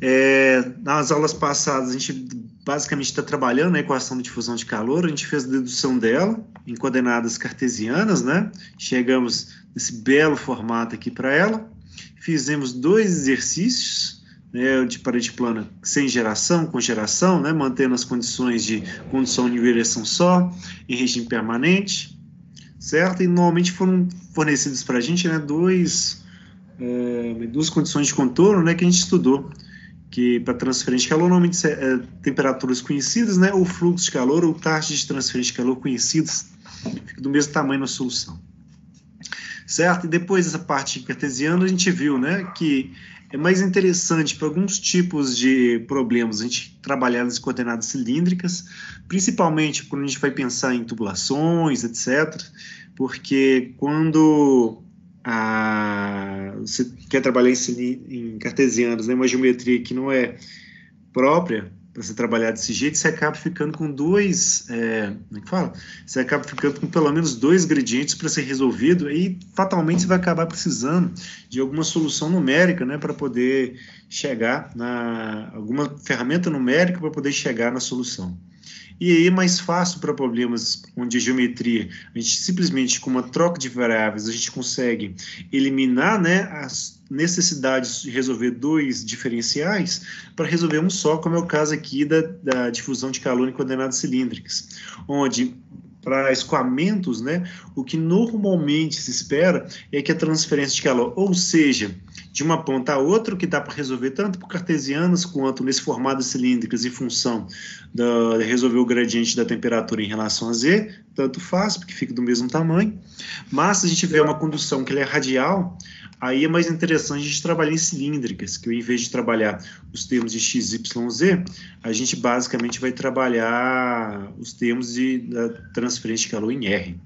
É, nas aulas passadas, a gente basicamente está trabalhando a equação de difusão de calor, a gente fez a dedução dela em coordenadas cartesianas, né? Chegamos nesse belo formato aqui para ela. Fizemos dois exercícios, né, de parede plana sem geração, com geração, né, mantendo as condições de condução de direção só, em regime permanente, certo? E normalmente foram fornecidos para a gente né, dois, é, duas condições de contorno né, que a gente estudou que para transferência de calor, normalmente é, temperaturas conhecidas, né, ou fluxo de calor, ou taxas de transferência de calor conhecidas, fica do mesmo tamanho na solução. Certo? E depois dessa parte cartesiana, a gente viu né, que é mais interessante para alguns tipos de problemas a gente trabalhar nas coordenadas cilíndricas, principalmente quando a gente vai pensar em tubulações, etc., porque quando a, você quer trabalhar em, em cartesianos, né, uma geometria que não é própria para você trabalhar desse jeito, você acaba ficando com dois, é, como é que fala? Você acaba ficando com pelo menos dois gradientes para ser resolvido e fatalmente você vai acabar precisando de alguma solução numérica, né, para poder chegar na alguma ferramenta numérica para poder chegar na solução. E aí é mais fácil para problemas onde a geometria, a gente simplesmente com uma troca de variáveis, a gente consegue eliminar né, as necessidades de resolver dois diferenciais para resolver um só, como é o caso aqui da, da difusão de calor em coordenadas cilíndricas, onde para escoamentos, né, o que normalmente se espera é que a transferência de calor, ou seja, de uma ponta a outra, que dá para resolver tanto por cartesianas quanto nesse formato cilíndricas em função de resolver o gradiente da temperatura em relação a z, tanto faz, porque fica do mesmo tamanho. Mas se a gente vê uma condução que é radial, aí é mais interessante a gente trabalhar em cilíndricas, que ao invés de trabalhar os termos de x, y, z, a gente basicamente vai trabalhar os termos de, da transferência de calor em R.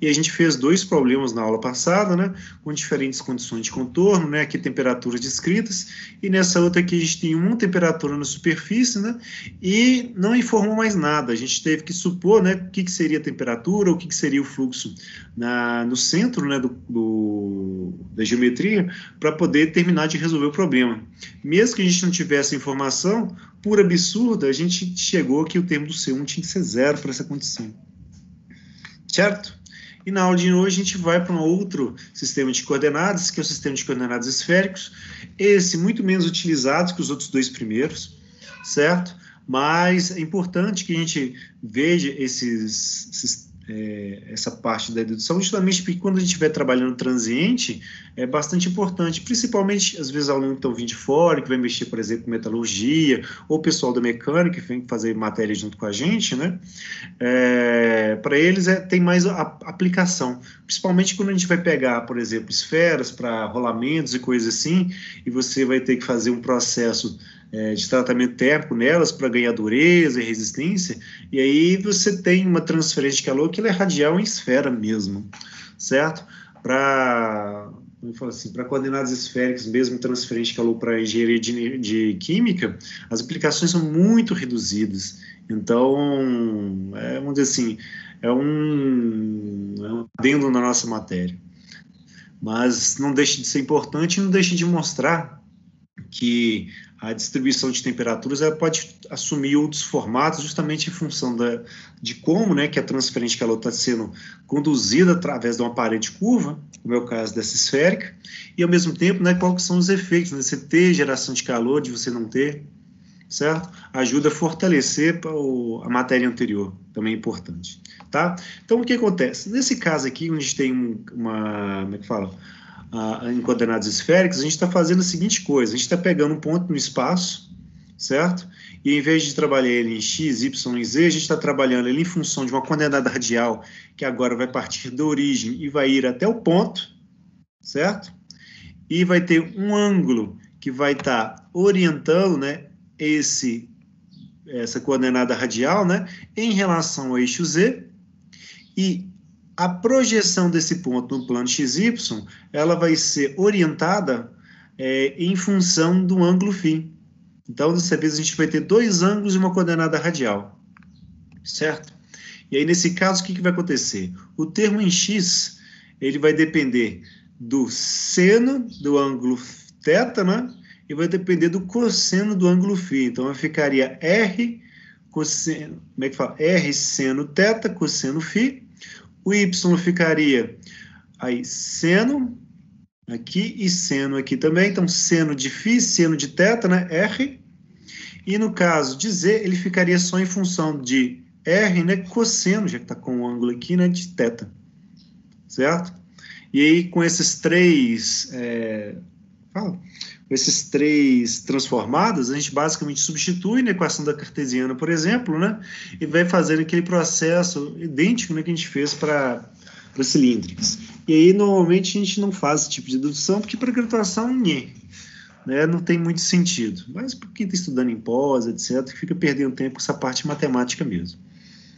E a gente fez dois problemas na aula passada, né, com diferentes condições de contorno, né, aqui temperaturas descritas, e nessa outra aqui a gente tem uma temperatura na superfície, né, e não informou mais nada, a gente teve que supor, né, o que, que seria a temperatura, o que, que seria o fluxo na, no centro, né, do, do da geometria, para poder terminar de resolver o problema. Mesmo que a gente não tivesse informação, por absurda, a gente chegou que o termo do C1 tinha que ser zero para essa condição certo? E na aula de hoje a gente vai para um outro sistema de coordenadas, que é o sistema de coordenadas esféricos, esse muito menos utilizado que os outros dois primeiros, certo? Mas é importante que a gente veja esses, esses é, essa parte da dedução, justamente porque quando a gente estiver trabalhando transiente, é bastante importante, principalmente, às vezes, aluno que estão vindo de fora, que vai mexer, por exemplo, com metalurgia, ou pessoal da mecânica, que vem fazer matéria junto com a gente, né? É, para eles é, tem mais a, aplicação, principalmente quando a gente vai pegar, por exemplo, esferas para rolamentos e coisas assim, e você vai ter que fazer um processo é, de tratamento térmico nelas para ganhar dureza e resistência, e aí você tem uma transferência de calor que é radial em esfera mesmo, certo? Para assim, para coordenadas esféricas, mesmo transferência de calor para engenharia de, de, química, as aplicações são muito reduzidas. Então, é, vamos dizer assim, é um, é um adendo na nossa matéria. Mas não deixa de ser importante e não deixa de mostrar que a distribuição de temperaturas ela pode assumir outros formatos justamente em função da, de como né, que a transferência de calor está sendo conduzida através de uma parede curva, como é o caso dessa esférica, e ao mesmo tempo né, quais são os efeitos, né, você ter geração de calor, de você não ter, certo? Ajuda a fortalecer o, a matéria anterior, também é importante, tá? Então, o que acontece? Nesse caso aqui, onde tem uma, como é que fala? Em coordenadas esféricas, a gente está fazendo a seguinte coisa: a gente está pegando um ponto no espaço, certo? E em vez de trabalhar ele em x, y e z, a gente está trabalhando ele em função de uma coordenada radial, que agora vai partir da origem e vai ir até o ponto, certo? E vai ter um ângulo que vai estar tá orientando né, esse, essa coordenada radial né, em relação ao eixo z, e a projeção desse ponto no plano XY, ela vai ser orientada é, em função do ângulo φ. Então, dessa vez, a gente vai ter dois ângulos e uma coordenada radial, certo? E aí, nesse caso, o que, que vai acontecer? O termo em x, ele vai depender do seno do ângulo θ, né? e vai depender do cosseno do ângulo φ. Então, ficaria R cosseno, como é que fala? R seno teta cosseno φ. o y ficaria aí seno aqui e seno aqui também. Então, seno de φ, seno de teta, né? R. E no caso de Z, ele ficaria só em função de R, né? Cosseno, já que está com o ângulo aqui, né? De teta. Certo? E aí, com esses três... É, fala esses três transformados, a gente basicamente substitui na equação da cartesiana, por exemplo, né, e vai fazendo aquele processo idêntico né, que a gente fez para cilíndricas. E aí, normalmente, a gente não faz esse tipo de dedução, porque para graduação, nhê, né, não tem muito sentido. Mas para quem está estudando em pós, etc., fica perdendo tempo com essa parte matemática mesmo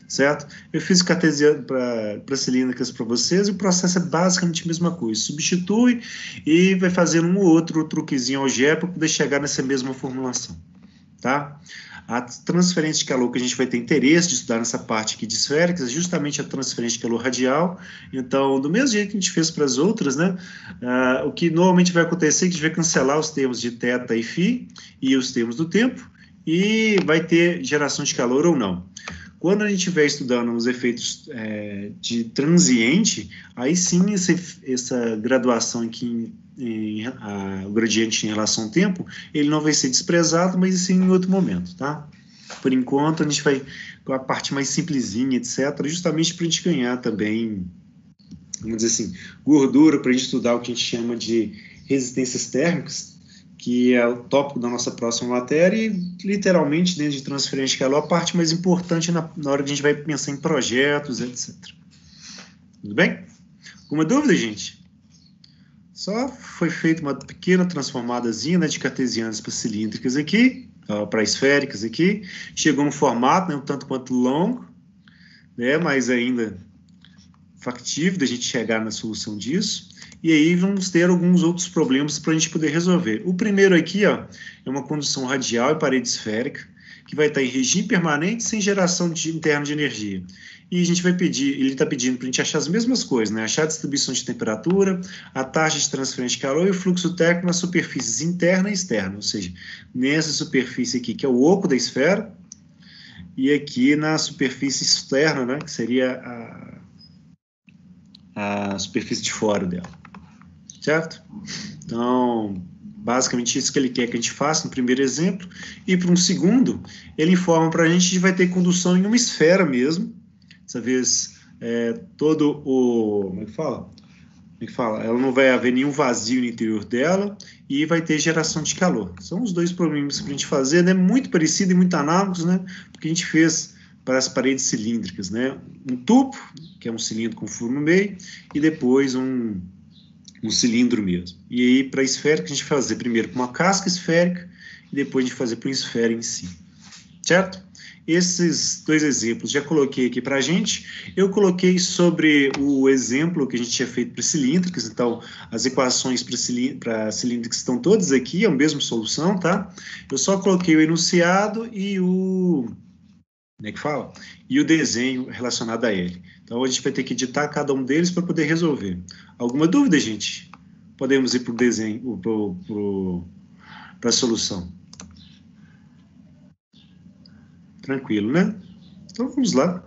certo? Eu fiz cartesiano para cilíndricas para vocês e o processo é basicamente a mesma coisa. Substitui e vai fazendo um ou outro truquezinho algébrico para poder chegar nessa mesma formulação, tá? A transferência de calor que a gente vai ter interesse de estudar nessa parte aqui de esféricas é justamente a transferência de calor radial. Então, do mesmo jeito que a gente fez para as outras, né? Uh, o que normalmente vai acontecer é que a gente vai cancelar os termos de θ e φ e os termos do tempo e vai ter geração de calor ou não. Quando a gente estiver estudando os efeitos é, de transiente, aí sim esse, essa graduação aqui em, em a, o gradiente em relação ao tempo, ele não vai ser desprezado, mas sim em outro momento, tá? Por enquanto, a gente vai com a parte mais simplesinha, etc., justamente para a gente ganhar também, vamos dizer assim, gordura para a gente estudar o que a gente chama de resistências térmicas, que é o tópico da nossa próxima matéria, e literalmente, dentro de transferência de calor, a parte mais importante na, na hora que a gente vai pensar em projetos, etc. Tudo bem? Alguma dúvida, gente? Só foi feita uma pequena transformadazinha né, de cartesianas para cilíndricas aqui, para esféricas aqui. Chegou no formato, né, um tanto quanto longo, né, mas ainda factível da gente chegar na solução disso e aí vamos ter alguns outros problemas para a gente poder resolver. O primeiro aqui ó, é uma condução radial e parede esférica, que vai estar em regime permanente sem geração de, interna de energia. E a gente vai pedir, ele está pedindo para a gente achar as mesmas coisas, né? achar a distribuição de temperatura, a taxa de transferência de calor e o fluxo térmico nas superfícies interna e externa, ou seja, nessa superfície aqui, que é o oco da esfera, e aqui na superfície externa, né, que seria a, a superfície de fora dela certo? Então, basicamente isso que ele quer que a gente faça no primeiro exemplo. E para um segundo, ele informa para a gente que vai ter condução em uma esfera mesmo. Dessa vez, é, todo o. Como é que fala? Como é que fala? Ela não vai haver nenhum vazio no interior dela e vai ter geração de calor. São os dois problemas para a gente fazer, né? Muito parecido e muito análogos, né? Porque a gente fez para as paredes cilíndricas, né? Um tubo, que é um cilindro com furo no meio, e depois um, um cilindro mesmo. E aí, para esférica, a gente fazer primeiro com uma casca esférica e depois a gente fazer para uma esfera em si. Certo? Esses dois exemplos já coloquei aqui para a gente. Eu coloquei sobre o exemplo que a gente tinha feito para cilíndricas, então as equações para cilíndricas estão todas aqui, é a mesma solução, tá? Eu só coloquei o enunciado e o. Como é que fala? E o desenho relacionado a ele. Então a gente vai ter que editar cada um deles para poder resolver. Alguma dúvida, gente? Podemos ir para o desenho, para a solução. Tranquilo, né? Então vamos lá.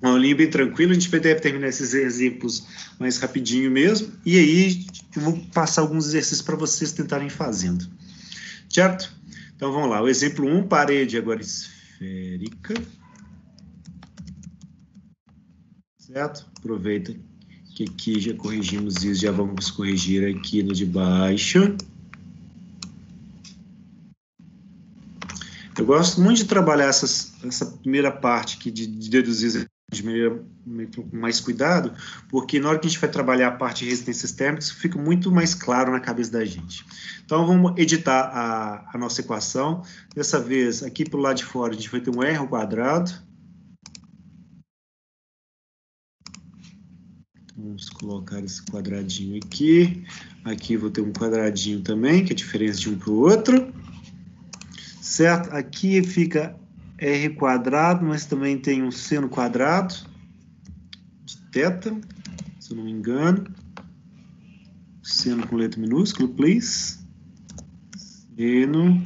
Uma linha bem tranquila, a gente vai terminar esses exemplos mais rapidinho mesmo, e aí eu vou passar alguns exercícios para vocês tentarem fazendo. Certo? Então vamos lá, o exemplo 1, parede agora esférica certo? Aproveita que aqui já corrigimos isso, já vamos corrigir aqui no de baixo. Eu gosto muito de trabalhar essas, essa primeira parte aqui, de, de deduzir de maneira com mais cuidado, porque na hora que a gente vai trabalhar a parte de resistências térmicas, fica muito mais claro na cabeça da gente. Então, vamos editar a, a nossa equação. Dessa vez, aqui para o lado de fora, a gente vai ter um R ao quadrado, Vamos colocar esse quadradinho aqui. Aqui vou ter um quadradinho também, que é a diferença de um para o outro. Certo? Aqui fica r quadrado, mas também tem um seno quadrado de θ, se eu não me engano. Seno com letra minúscula, please. seno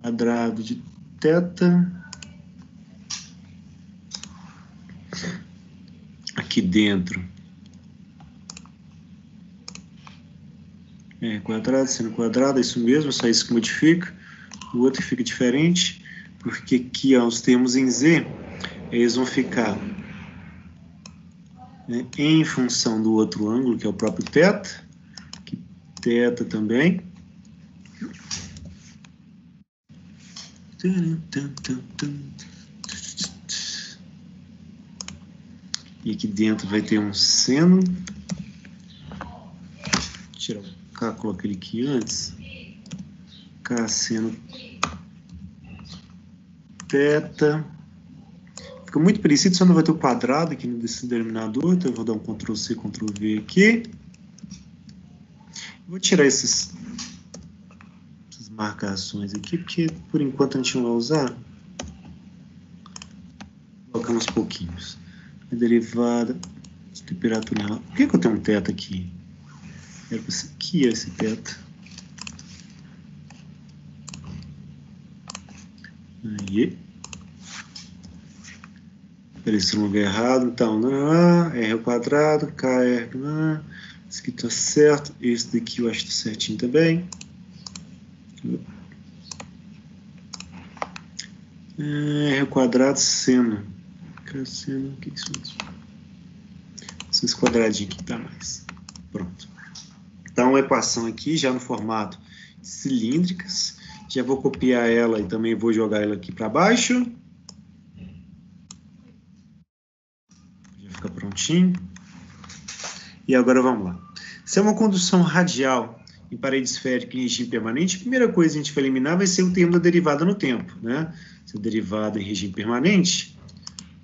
quadrado de teta aqui dentro é quadrado, seno quadrado, é isso mesmo, só isso que modifica. O outro fica diferente, porque aqui ó, os termos em Z, eles vão ficar né, em função do outro ângulo, que é o próprio θ, que θ também. E aqui dentro vai ter um seno. Tirar o cálculo aquele aqui antes. K seno θ Fica muito parecido, só não vai ter o quadrado aqui nesse denominador, então eu vou dar um Ctrl C, Ctrl V aqui. Vou tirar esses, essas marcações aqui, porque por enquanto a gente não vai usar. Vou colocar uns pouquinhos. A derivada de temperatura. Por que, que eu tenho um teto aqui? Era aqui é esse teto. Aí apareceu no lugar errado, então, não, R ao quadrado, KR, não, isso aqui está certo, esse daqui eu acho que está certinho também. R ao quadrado, seno. Seno, o que é isso mesmo? São esse quadradinho aqui dá mais. Pronto. Então, a equação aqui, já no formato cilíndricas, já vou copiar ela e também vou jogar ela aqui para baixo. prontinho. E agora vamos lá. Se é uma condução radial em parede esférica em regime permanente, a primeira coisa que a gente vai eliminar vai ser o termo da derivada no tempo, né? Se derivada em regime permanente,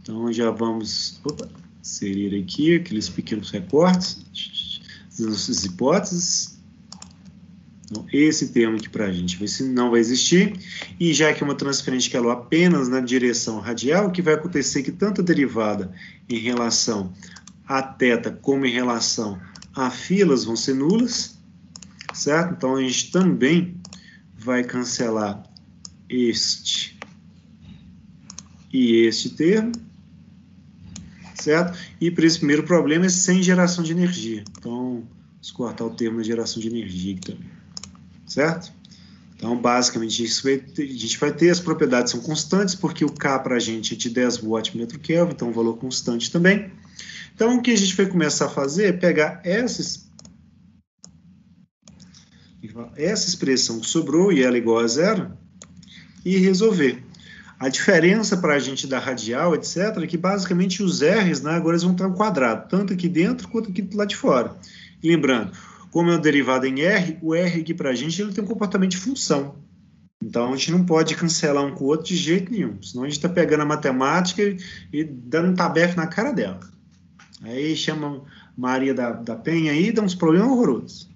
então já vamos opa, inserir aqui aqueles pequenos recortes, as hipóteses. Então, esse termo aqui para a gente não vai existir. E já que é uma transferência de calor apenas na direção radial, o que vai acontecer é que tanto a derivada em relação a θ como em relação a filas vão ser nulas, certo? Então, a gente também vai cancelar este e este termo, certo? E para esse primeiro problema é sem geração de energia. Então, vamos cortar o termo geração de energia aqui também certo? Então, basicamente, a gente vai ter as propriedades são constantes, porque o K para a gente é de 10 watts metro Kelvin, então um valor constante também. Então, o que a gente vai começar a fazer é pegar essas, essa expressão que sobrou, e ela é igual a zero, e resolver. A diferença para a gente da radial, etc., é que basicamente os R's né, agora eles vão estar ao quadrado, tanto aqui dentro quanto aqui do lado de fora. E lembrando, como é um derivado em R, o R aqui para a gente ele tem um comportamento de função. Então a gente não pode cancelar um com o outro de jeito nenhum, senão a gente está pegando a matemática e, dando um tabefe na cara dela. Aí chama Maria da, da Penha aí dá uns problemas horrorosos.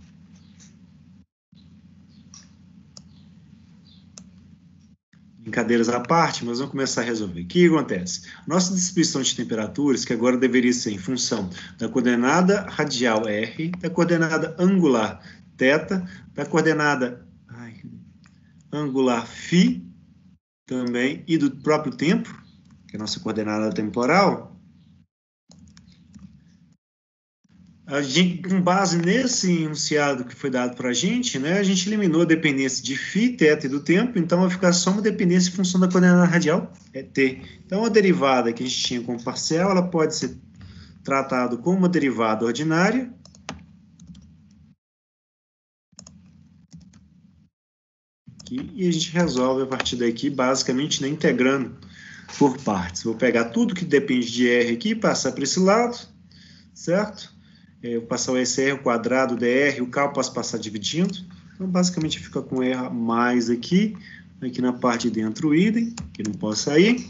Brincadeiras à parte, mas vamos começar a resolver. O que acontece? Nossa distribuição de temperaturas, que agora deveria ser em função da coordenada radial R, da coordenada angular θ, da coordenada ai, angular φ, também, e do próprio tempo, que é a nossa coordenada temporal, a gente, com base nesse enunciado que foi dado para a gente, né, a gente eliminou a dependência de φ, θ e do tempo, então vai ficar só uma dependência em função da coordenada radial, é t. Então, a derivada que a gente tinha como parcial, ela pode ser tratada como uma derivada ordinária, aqui, e a gente resolve a partir daqui, basicamente, né, integrando por partes. Vou pegar tudo que depende de R aqui, passar para esse lado, certo? Eu passar o SR, o quadrado, DR, o K eu posso passar dividindo. Então, basicamente, fica com R mais aqui, aqui na parte de dentro o idem, que não pode sair,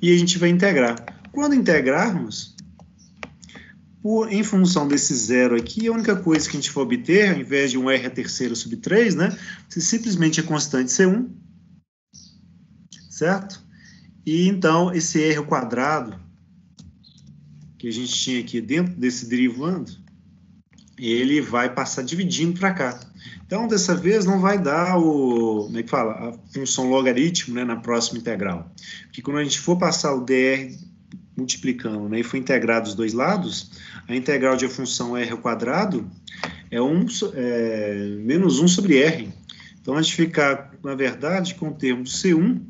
e a gente vai integrar. Quando integrarmos, por, em função desse zero aqui, a única coisa que a gente vai obter, ao invés de um R a terceira sobre 3, né, você simplesmente é constante C1, certo? E então, esse R ao quadrado, que a gente tinha aqui dentro desse derivando, ele vai passar dividindo para cá. Então, dessa vez, não vai dar o, como é que fala, a função logaritmo né, na próxima integral. Porque quando a gente for passar o dr multiplicando né, e for integrar dos dois lados, a integral de a função r ao quadrado é, um, é menos 1 sobre r. Então, a gente ficar, na verdade, com o termo C1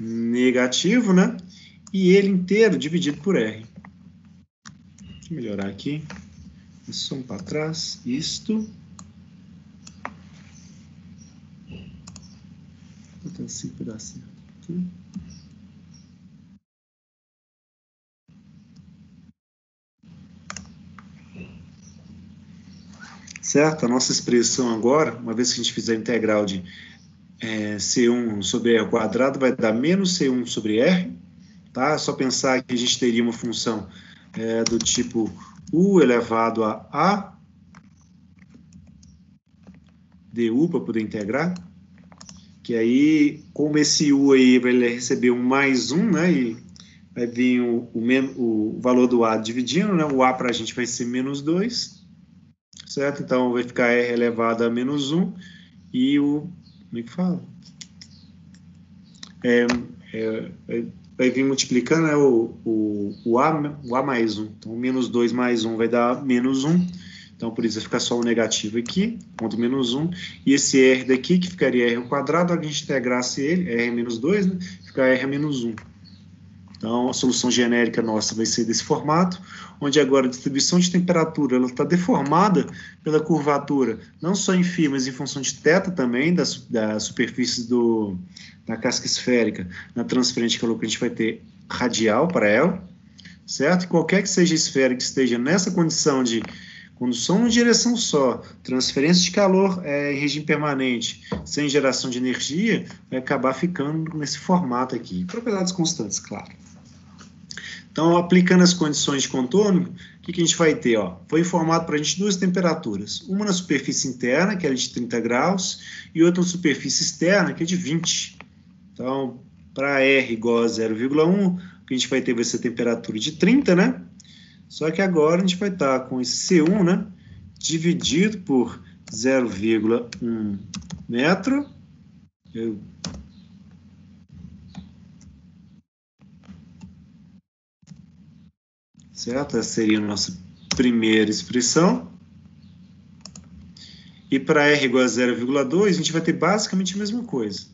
negativo, né? E ele inteiro dividido por R. Deixa eu melhorar aqui. Só um para trás. Isto. Vou botar dar certo. Aqui. Certo? A nossa expressão agora, uma vez que a gente fizer a integral de é, C1 sobre R quadrado, vai dar menos C1 sobre R. Tá? É só pensar que a gente teria uma função é, do tipo U elevado a A du para poder integrar. Que aí, como esse U aí vai receber um mais um, né? E vai vir o, o, o valor do A dividindo, né? O A para a gente vai ser menos 2, certo? Então, vai ficar R elevado a menos 1 e o... Como é que fala? É, é, é vai vir multiplicando né, o, o, o, A, o A mais 1. Então, menos 2 mais 1 vai dar menos 1. Então, por isso vai ficar só o negativo aqui, ponto menos 1. E esse R daqui, que ficaria R ao quadrado, a gente integrasse ele, R menos 2, né, fica R menos 1. Então, a solução genérica nossa vai ser desse formato, onde agora a distribuição de temperatura ela está deformada pela curvatura, não só em φ, mas em função de θ também, da, da superfície do, da casca esférica, na transferência de calor que a gente vai ter radial para ela, certo? Qualquer que seja a esfera que esteja nessa condição de condução em direção só, transferência de calor é, em regime permanente, sem geração de energia, vai acabar ficando nesse formato aqui. Propriedades constantes, claro. Então, aplicando as condições de contorno, o que, que a gente vai ter? Ó? Foi informado para a gente duas temperaturas. Uma na superfície interna, que é de 30 graus, e outra na superfície externa, que é de 20. Então, para R igual a 0,1, o que a gente vai ter vai ser a temperatura de 30, né? Só que agora a gente vai estar com esse C1, né? Dividido por 0,1 metro. Eu certo? Essa seria a nossa primeira expressão. E para R igual a 0,2, a gente vai ter basicamente a mesma coisa.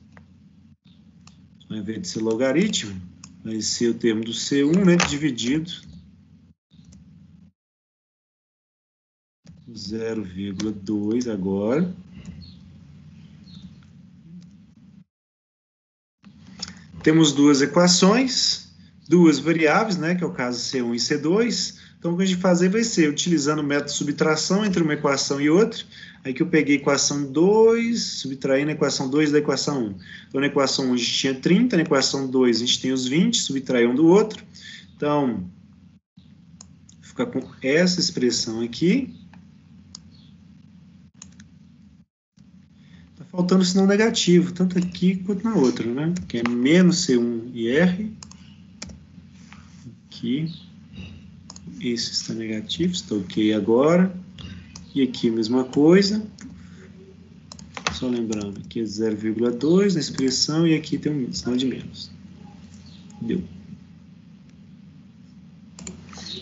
Ao invés de ser logaritmo, vai ser o termo do C1 né, dividido 0,2 agora. Temos duas equações duas variáveis, né, que é o caso C1 e C2. Então, o que a gente fazer vai ser, utilizando o método de subtração entre uma equação e outra, aí que eu peguei a equação 2, subtraindo a equação 2 da equação 1. Então, na equação 1 a gente tinha 30, na equação 2 a gente tem os 20, subtrair um do outro. Então, fica com essa expressão aqui. Está faltando sinal negativo, tanto aqui quanto na outra, né? Que é menos C1 e R aqui. Esse está negativo, está ok agora. E aqui a mesma coisa. Só lembrando, aqui é 0,2 na expressão e aqui tem um sinal de menos. Deu.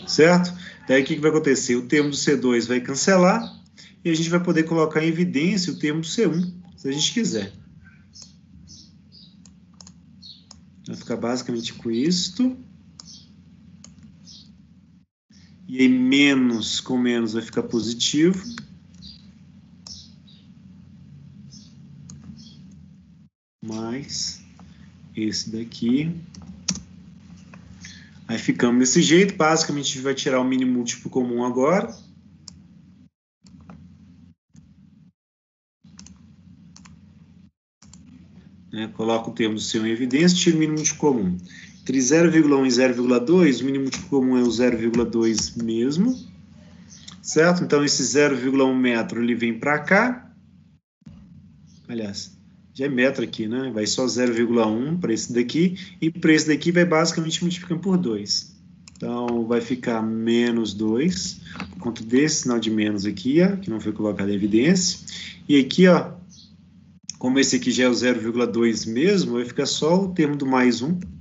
Certo? Daí o que, que vai acontecer? O termo do C2 vai cancelar e a gente vai poder colocar em evidência o termo do C1, se a gente quiser. Vai ficar basicamente com isto. E aí menos com menos vai ficar positivo. Mais esse daqui. Aí ficamos desse jeito. Basicamente, a gente vai tirar o mínimo múltiplo comum agora. Né, coloco o termo seu em evidência, tiro o mínimo múltiplo comum. Entre 0,1 e 0,2, o mínimo múltiplo comum é o 0,2 mesmo, certo? Então, esse 0,1 metro ele vem para cá. Aliás, já é metro aqui, né? Vai só 0,1 para esse daqui, e para esse daqui vai basicamente multiplicando por 2. Então, vai ficar menos 2, por conta desse sinal de menos aqui, ó, que não foi colocado em evidência. E aqui, ó, como esse aqui já é o 0,2 mesmo, vai ficar só o termo do mais 1.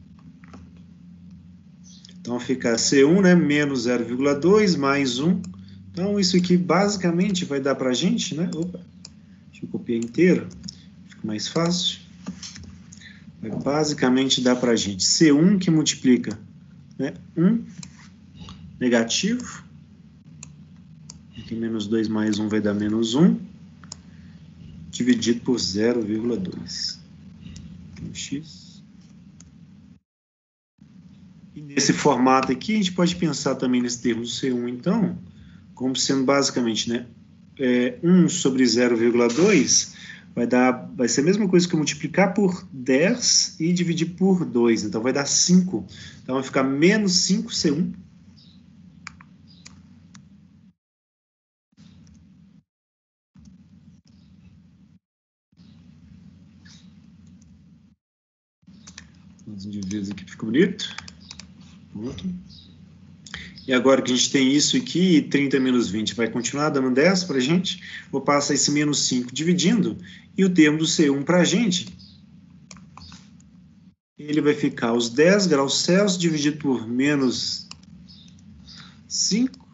Então, fica C1, né, menos 0,2 mais 1. Então, isso aqui basicamente vai dar para a gente, né? Opa, deixa eu copiar inteiro, fica mais fácil. Vai basicamente dar para a gente C1 que multiplica né, 1 negativo. Aqui menos 2 mais 1 vai dar menos 1, dividido por 0,2. Então, x. Nesse formato aqui, a gente pode pensar também nesse termo do C1, então, como sendo basicamente né, é, 1 sobre 0,2 vai dar, vai ser a mesma coisa que multiplicar por 10 e dividir por 2, então vai dar 5. Então vai ficar menos 5C1. Os indivíduos aqui ficou bonito. Pronto. E agora que a gente tem isso aqui, 30 menos 20 vai continuar dando 10 para a gente. Vou passar esse menos 5 dividindo, e o termo do C1 para a gente, ele vai ficar os 10 graus Celsius dividido por menos 5.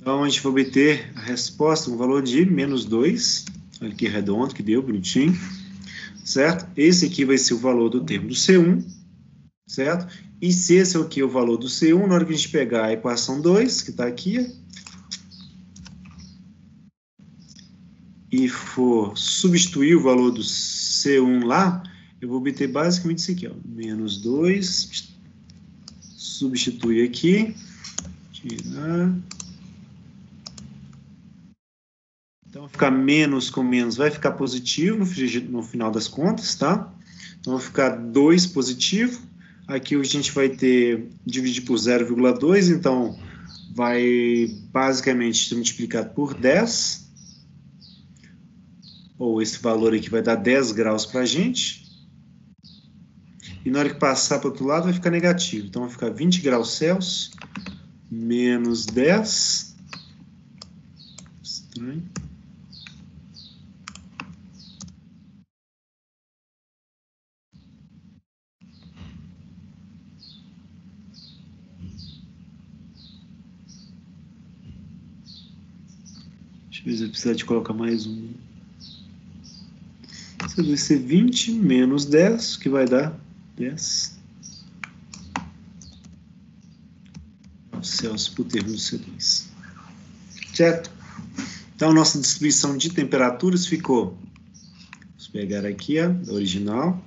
Então, a gente vai obter a resposta, um valor de menos 2. Olha que redondo que deu, bonitinho. Certo? Esse aqui vai ser o valor do termo do C1. Certo? E se esse é o valor do C1, na hora que a gente pegar a equação 2, que está aqui, e for substituir o valor do C1 lá, eu vou obter basicamente isso aqui, ó, menos 2, substitui aqui, tirar, Então, ficar menos com menos vai ficar positivo no, final das contas, tá? Então, vai ficar 2 positivo. Aqui a gente vai ter, dividir por 0,2, então vai basicamente ser multiplicado por 10. Ou esse valor aqui vai dar 10 graus para a gente. E na hora que passar para o outro lado vai ficar negativo. Então vai ficar 20 graus Celsius menos 10. Estranho. Deixa eu precisar de colocar mais um. Isso vai ser 20 menos 10, que vai dar 10. Celsius por termo do C2. Certo? Então, nossa distribuição de temperaturas ficou. Vamos pegar aqui a original.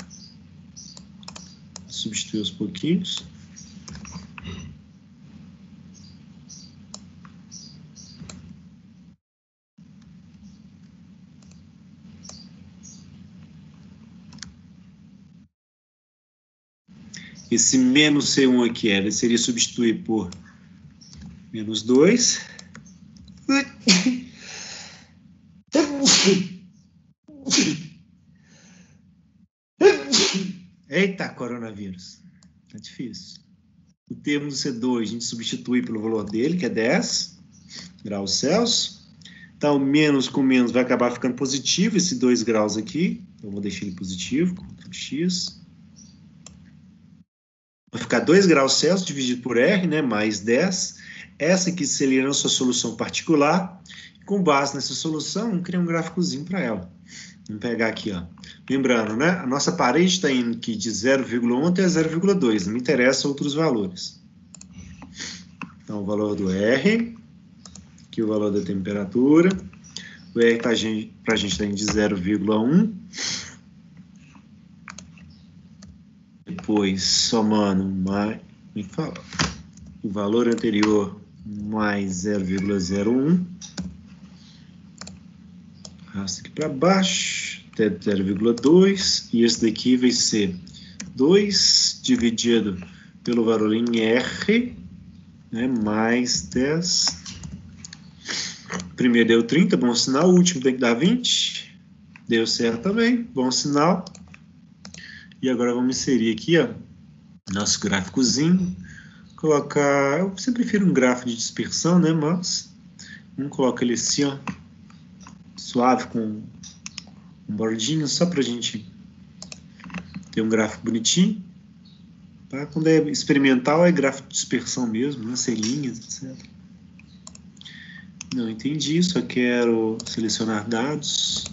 Substituir os pouquinhos. Esse menos C1 aqui era, seria substituir por menos 2. Eita, coronavírus. Tá difícil. O termo do C2 a gente substitui pelo valor dele, que é 10 graus Celsius. Então, menos com menos vai acabar ficando positivo, esse 2 graus aqui. Então, vou deixar ele positivo, Ctrl X. Ficar 2 graus Celsius dividido por R, né, mais 10. Essa aqui seria a sua solução particular. Com base nessa solução, vamos criar um gráficozinho para ela. Vamos pegar aqui, ó. Lembrando, né? A nossa parede está indo aqui de 0,1 até 0,2. Não me interessa outros valores. Então, o valor do R, aqui o valor da temperatura. O R para a gente está indo de 0,1 depois somando mais, me fala, o valor anterior mais 0,01, arrasta aqui para baixo, até 0,2, e esse daqui vai ser 2 dividido pelo valor em R, né, mais 10. Primeiro deu 30, bom sinal, o último tem que dar 20. deu certo também, bom sinal. E agora vamos inserir aqui, ó, nosso gráficozinho. Colocar, eu sempre prefiro um gráfico de dispersão, né, mas vamos colocar ele assim, ó, suave com um bordinho, só para a gente ter um gráfico bonitinho. Tá? Quando é experimental, é gráfico de dispersão mesmo, né? sem linhas, etc. Não entendi, só quero selecionar dados,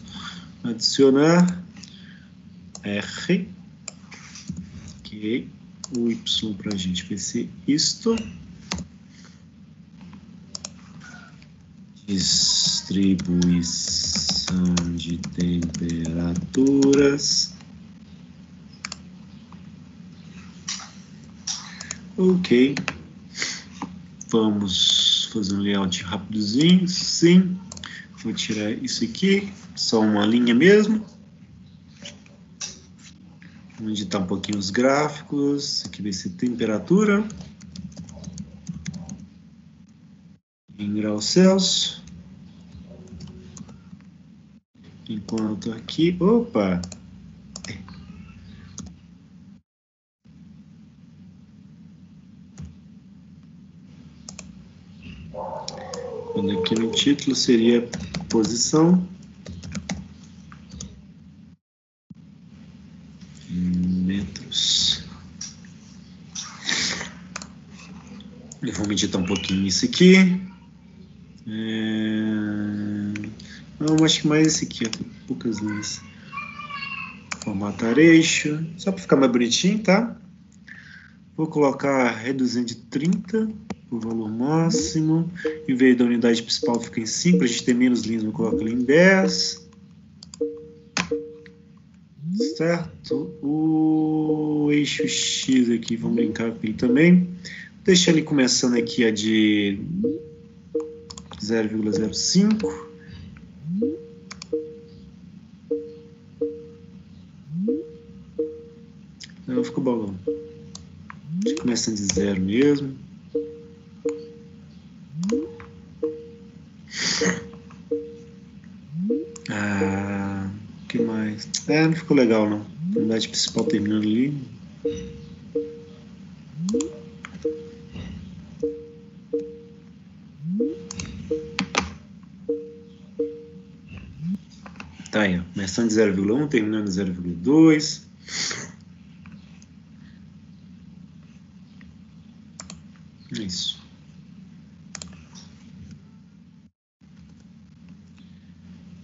adicionar R, ok, o Y para a gente vai ser isto, distribuição de temperaturas, ok, vamos fazer um layout rapidozinho, sim. Vou tirar isso aqui, só uma linha mesmo. Vamos editar um pouquinho os gráficos. Aqui vai ser temperatura. Em graus Celsius. Enquanto aqui, opa, Quando aqui no título seria posição. Em metros. Vou meditar um pouquinho isso aqui. É... Não, acho que mais esse aqui, ó, tem poucas linhas. Formatar eixo, só para ficar mais bonitinho, tá? Vou colocar reduzindo de 30 o valor máximo. Em vez da unidade principal fica em 5, a gente tem menos linhas, eu coloco ali em 10. Certo? O eixo X aqui, vamos brincar com ele também. Deixa ele começando aqui a de 0,05. Não, ficou bom. Começando de zero mesmo. Ah, que mais? É, não ficou legal não. A unidade principal terminando ali. Começando de 0,1, terminando em 0,2. Isso.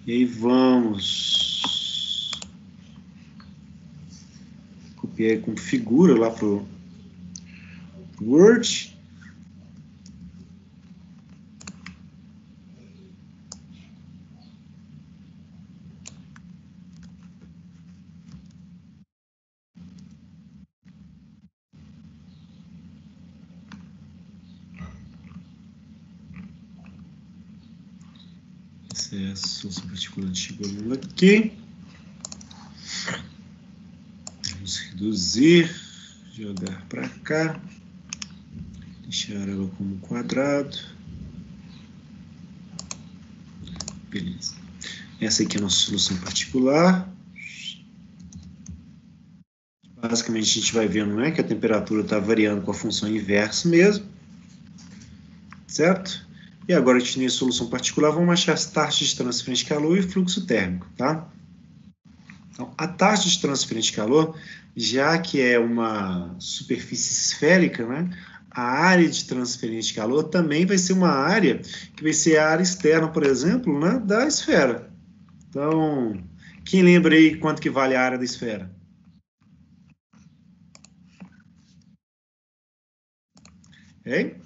E vamos copiar com figura lá para o Word. Acesso particular chegando aqui. Vamos reduzir, jogar para cá, deixar ela como quadrado. Beleza. Essa aqui é a nossa solução particular. Basicamente, a gente vai vendo né, que a temperatura está variando com a função inversa mesmo. Certo? E agora a gente tem a solução particular, vamos achar as taxas de transferência de calor e fluxo térmico, tá? Então, a taxa de transferência de calor, já que é uma superfície esférica, né? A área de transferência de calor também vai ser uma área que vai ser a área externa, por exemplo, né, da esfera. Então, quem lembra aí quanto que vale a área da esfera? Hein?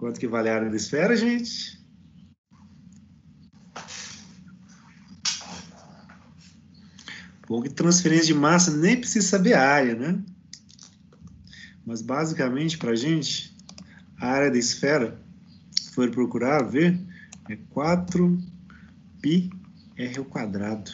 Quanto que vale a área da esfera, gente? Bom que transferência de massa nem precisa saber a área, né? Mas basicamente, para a gente, a área da esfera, se for procurar ver, é 4 pi r ao quadrado.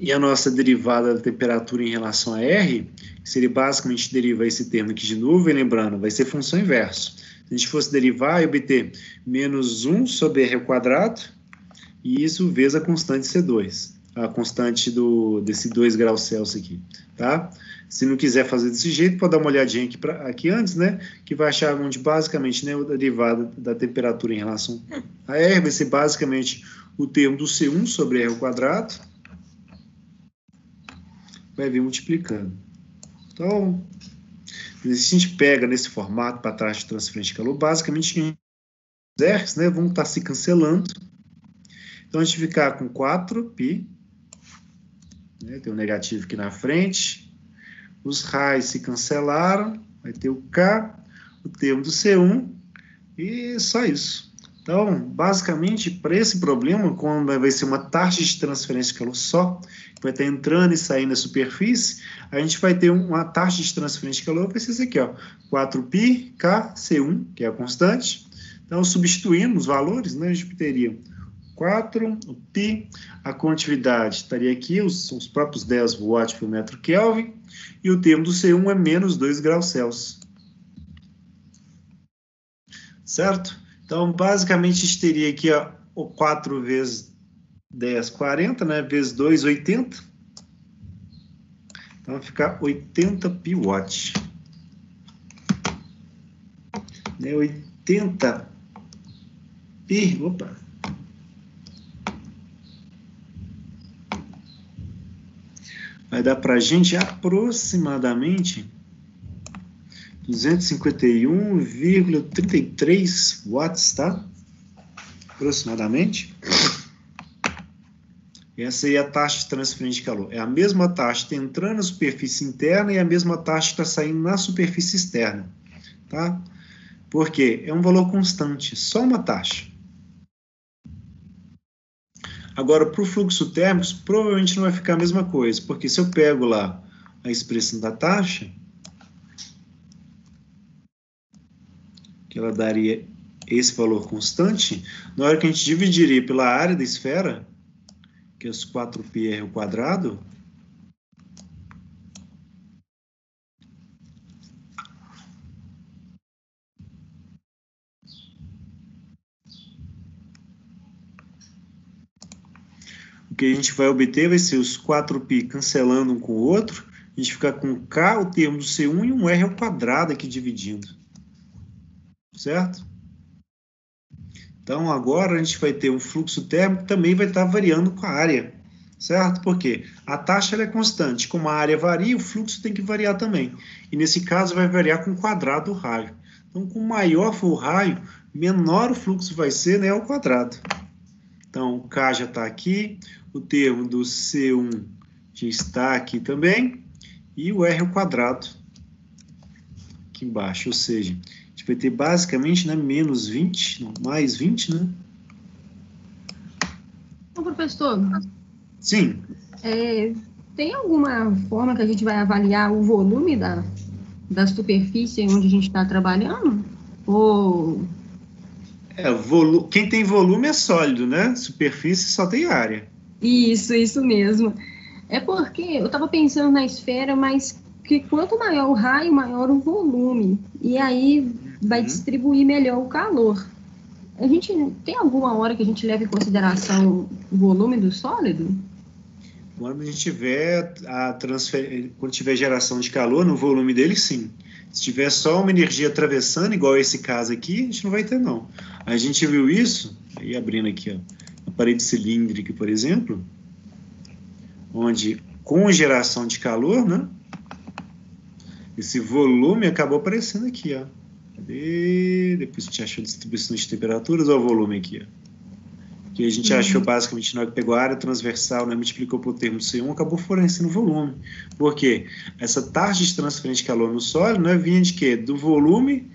E a nossa derivada da temperatura em relação a R seria basicamente derivar esse termo aqui de novo, lembrando, vai ser função inverso. Se a gente fosse derivar e obter menos 1 sobre r ao quadrado, e isso vezes a constante C2, a constante do, desse 2 graus Celsius aqui, tá? Se não quiser fazer desse jeito, pode dar uma olhadinha aqui, pra, aqui antes, né? Que vai achar onde basicamente né, a derivada da temperatura em relação a R vai ser basicamente o termo do C1 sobre R ao quadrado. Vai vir multiplicando. Então, se a gente pega nesse formato para taxa de transferência de calor, basicamente os R's né, vão estar se cancelando. Então, a gente ficar com 4π, né, tem um negativo aqui na frente, os raios se cancelaram, vai ter o K, o termo do C1 e só isso. Então, basicamente, para esse problema, quando vai ser uma taxa de transferência de calor só, que vai estar entrando e saindo da superfície, a gente vai ter uma taxa de transferência de calor, vai ser isso aqui, ó, 4π K C1, que é a constante. Então, substituindo os valores, né, a gente teria 4, o π, a condutividade estaria aqui, os, os próprios 10 watts por metro Kelvin, e o termo do C1 é menos 2 graus Celsius. Certo? Então, basicamente, a gente teria aqui ó, o 4 vezes 10, 40, né? Vezes 2, 80. Então, vai ficar 80 pi watt. Né? 80 pi, opa, vai dar para a gente aproximadamente 251,33 watts, tá? Aproximadamente. Essa aí é a taxa de transferência de calor. É a mesma taxa que está entrando na superfície interna e a mesma taxa que está saindo na superfície externa, tá? Por quê? É um valor constante, só uma taxa. Agora, para o fluxo térmico, provavelmente não vai ficar a mesma coisa, porque se eu pego lá a expressão da taxa, que ela daria esse valor constante, na hora que a gente dividiria pela área da esfera, que é os 4πr ao quadrado, que a gente vai obter vai ser os 4π cancelando um com o outro, a gente fica com K, o termo do C1, e um R ao quadrado aqui dividindo. Certo? Então, agora a gente vai ter um fluxo térmico que também vai estar variando com a área. Certo? Porque a taxa é constante. Como a área varia, o fluxo tem que variar também. E nesse caso vai variar com o quadrado do raio. Então, com maior for o raio, menor o fluxo vai ser né, ao quadrado. Então, o K já está aqui, o termo do C1 já está aqui também, e o R ao quadrado aqui embaixo, ou seja, vai ter basicamente né, menos 20, não, mais 20, né? Então, professor. Sim. É, tem alguma forma que a gente vai avaliar o volume da, da superfície onde a gente está trabalhando? Ou... É, quem tem volume é sólido, né? Superfície só tem área. Isso, isso mesmo. É porque eu estava pensando na esfera, mas que quanto maior o raio, maior o volume. E aí vai uhum. distribuir melhor o calor. A gente tem alguma hora que a gente leva em consideração o volume do sólido? Quando a gente tiver a transfer... quando tiver geração de calor no volume dele, sim. Se tiver só uma energia atravessando, igual esse caso aqui, a gente não vai ter não. A gente viu isso, aí abrindo aqui, ó a parede cilíndrica, por exemplo, onde com geração de calor, né, esse volume acabou aparecendo aqui, ó. Cadê? Depois a gente achou a distribuição de temperaturas, olha o volume aqui, ó. Que a gente uhum. achou basicamente na hora que pegou a área transversal, né, multiplicou por termo C1, acabou fornecendo volume. Por quê? Essa taxa de transferência de calor no sólido né, vinha de quê? Do volume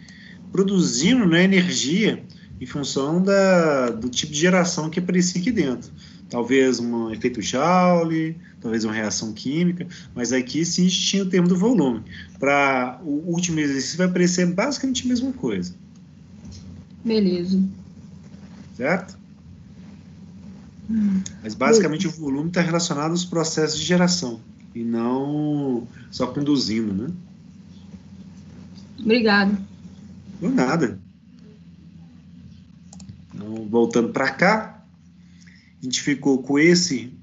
produzindo né, energia em função da, do tipo de geração que aparecia aqui dentro. Talvez um efeito Joule, talvez uma reação química, mas aqui sim a gente tinha o termo do volume. Para o último exercício vai aparecer basicamente a mesma coisa. Beleza. Certo? Mas basicamente o volume está relacionado aos processos de geração. e não só conduzindo, né? Obrigado. Por nada. Então, voltando para cá, a gente ficou com esse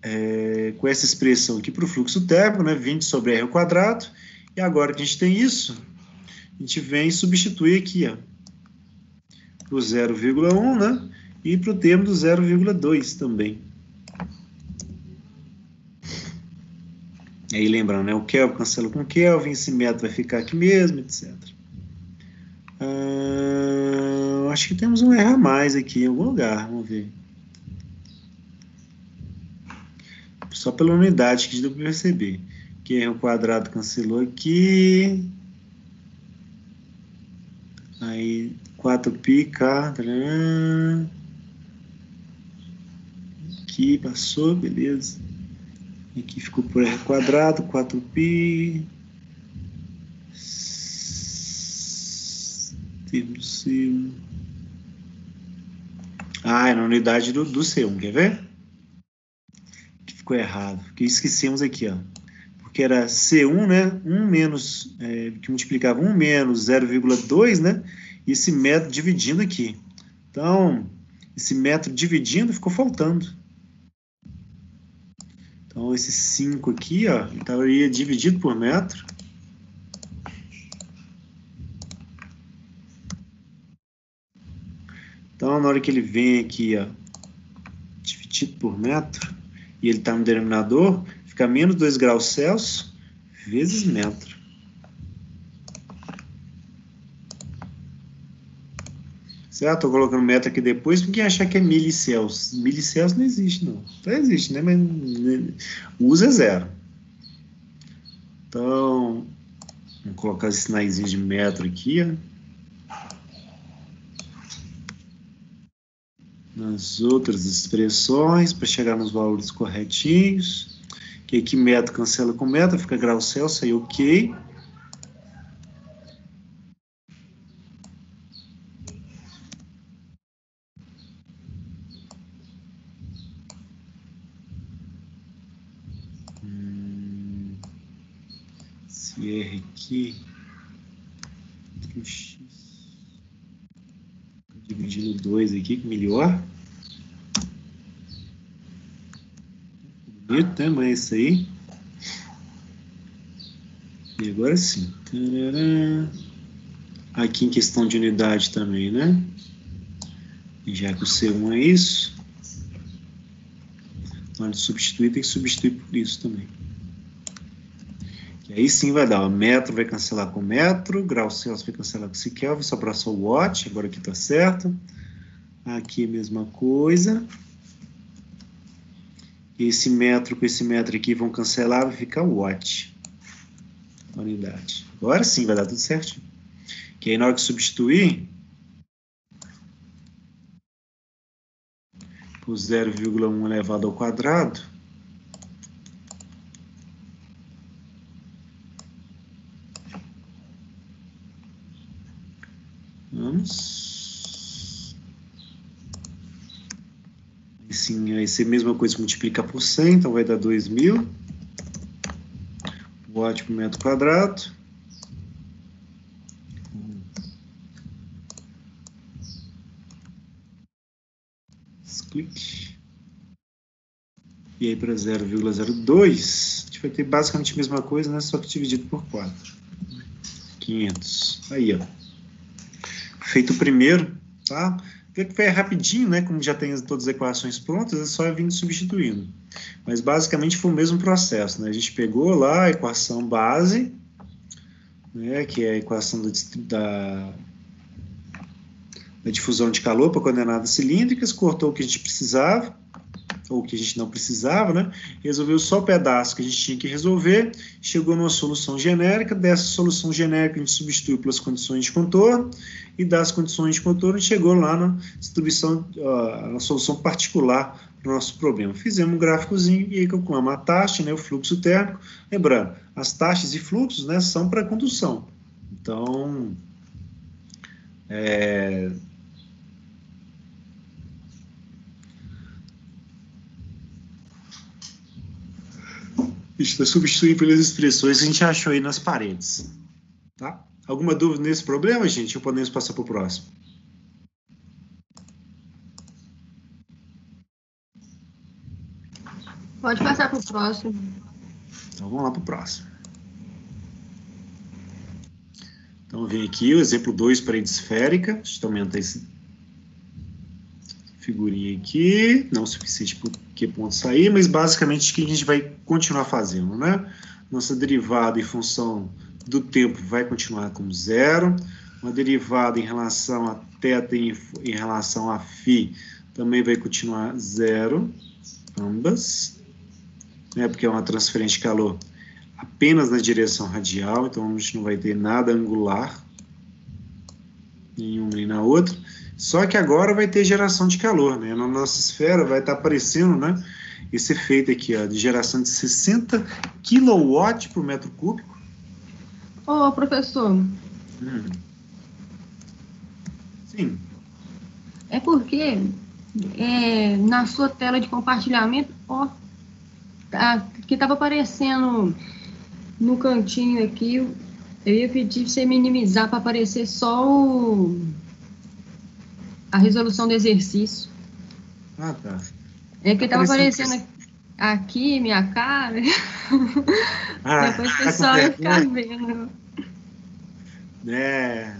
é, com essa expressão aqui para o fluxo térmico, né, 20 sobre R ao quadrado, e agora que a gente tem isso, a gente vem e substitui aqui, ó, para o 0,1, né, e para o termo do 0,2 também. Aí lembrando, né, o Kelvin cancela com Kelvin, esse método vai ficar aqui mesmo, etc. Ah, acho que temos um R a mais aqui em algum lugar, vamos ver. Só pela unidade que deu para perceber. Que R quadrado cancelou aqui. Aí 4π, K. Aqui passou, beleza. Aqui ficou por R quadrado, 4π. Termo C1. Ah, é na unidade do, do C1, quer ver? Ficou errado. Que esquecemos aqui, ó. Porque era C1, né? 1 menos, é, que multiplicava 1 menos 0,2, né? E esse método dividindo aqui. Então, esse método dividindo ficou faltando. Então, esse 5 aqui, ó, estaria dividido por metro. Então, na hora que ele vem aqui, ó, dividido por metro, e ele está no denominador, fica menos 2 graus Celsius vezes metro. Certo? Estou colocando metro aqui depois, porque achar que é milicels. Milicels não existe, não. Então existe, né? Mas usa zero. Então, vamos colocar os sinais de metro aqui, ó. Nas outras expressões, para chegar nos valores corretinhos. Que aqui metro cancela com metro, fica grau Celsius, aí ok. aqui o x dividindo 2 aqui, que melhor. Mas é isso aí. E agora sim. Aqui em questão de unidade também, né? Já que o C1 é isso. Na hora de substituir, tem que substituir por isso também. E aí sim vai dar, o metro vai cancelar com metro, grau Celsius vai cancelar com Kelvin, sobrar só o watt, agora aqui está certo. Aqui a mesma coisa. Esse metro com esse metro aqui vão cancelar, vai ficar watt. Unidade. Agora sim vai dar tudo certo. Que aí na hora que substituir, por 0,1 elevado ao quadrado, Vamos. Sim, aí ser a mesma coisa multiplicar por 100, então vai dar 2.000 watt por metro quadrado. E aí para 0,02, a gente vai ter basicamente a mesma coisa, né? só que dividido por 4. 500. Aí, ó feito o primeiro, tá? Foi rapidinho, né? Como já tem todas as equações prontas, é só vir substituindo. Mas basicamente foi o mesmo processo, né? A gente pegou lá a equação base, né? Que é a equação da, da difusão de calor para coordenadas cilíndricas, cortou o que a gente precisava, ou que a gente não precisava, né? Resolveu só o pedaço que a gente tinha que resolver, chegou numa solução genérica, dessa solução genérica a gente substitui pelas condições de contorno, e das condições de contorno chegou lá na distribuição, uh, na solução particular do nosso problema. Fizemos um gráficozinho e aí calculamos a taxa, né, o fluxo térmico. Lembrando, as taxas e fluxos né, são para condução. Então, é, A gente está substituindo pelas expressões que a gente achou aí nas paredes. Tá? Alguma dúvida nesse problema, gente? Ou podemos passar para o próximo? Pode passar para o próximo. Então vamos lá para o próximo. Então vem aqui o exemplo 2 parede esférica. Deixa eu aumentar esse figurinha aqui, não o suficiente para que ponto sair, mas basicamente o que a gente vai continuar fazendo, né? Nossa derivada em função do tempo vai continuar como zero, uma derivada em relação a θ em, em relação a φ também vai continuar zero, ambas, né? Porque é uma transferência de calor apenas na direção radial, então a gente não vai ter nada angular, nenhuma nem na outra. Só que agora vai ter geração de calor, né? Na nossa esfera vai estar aparecendo, né? Esse efeito aqui, ó, de geração de 60 kW por metro cúbico. Ô, oh, professor. Hum. Sim. É porque é, na sua tela de compartilhamento, ó, tá, que estava aparecendo no cantinho aqui, eu ia pedir você minimizar para aparecer só o a resolução do exercício. Ah, tá. É que estava aparecendo aqui minha cara. Ah, Depois o pessoal ia ficar vendo. É.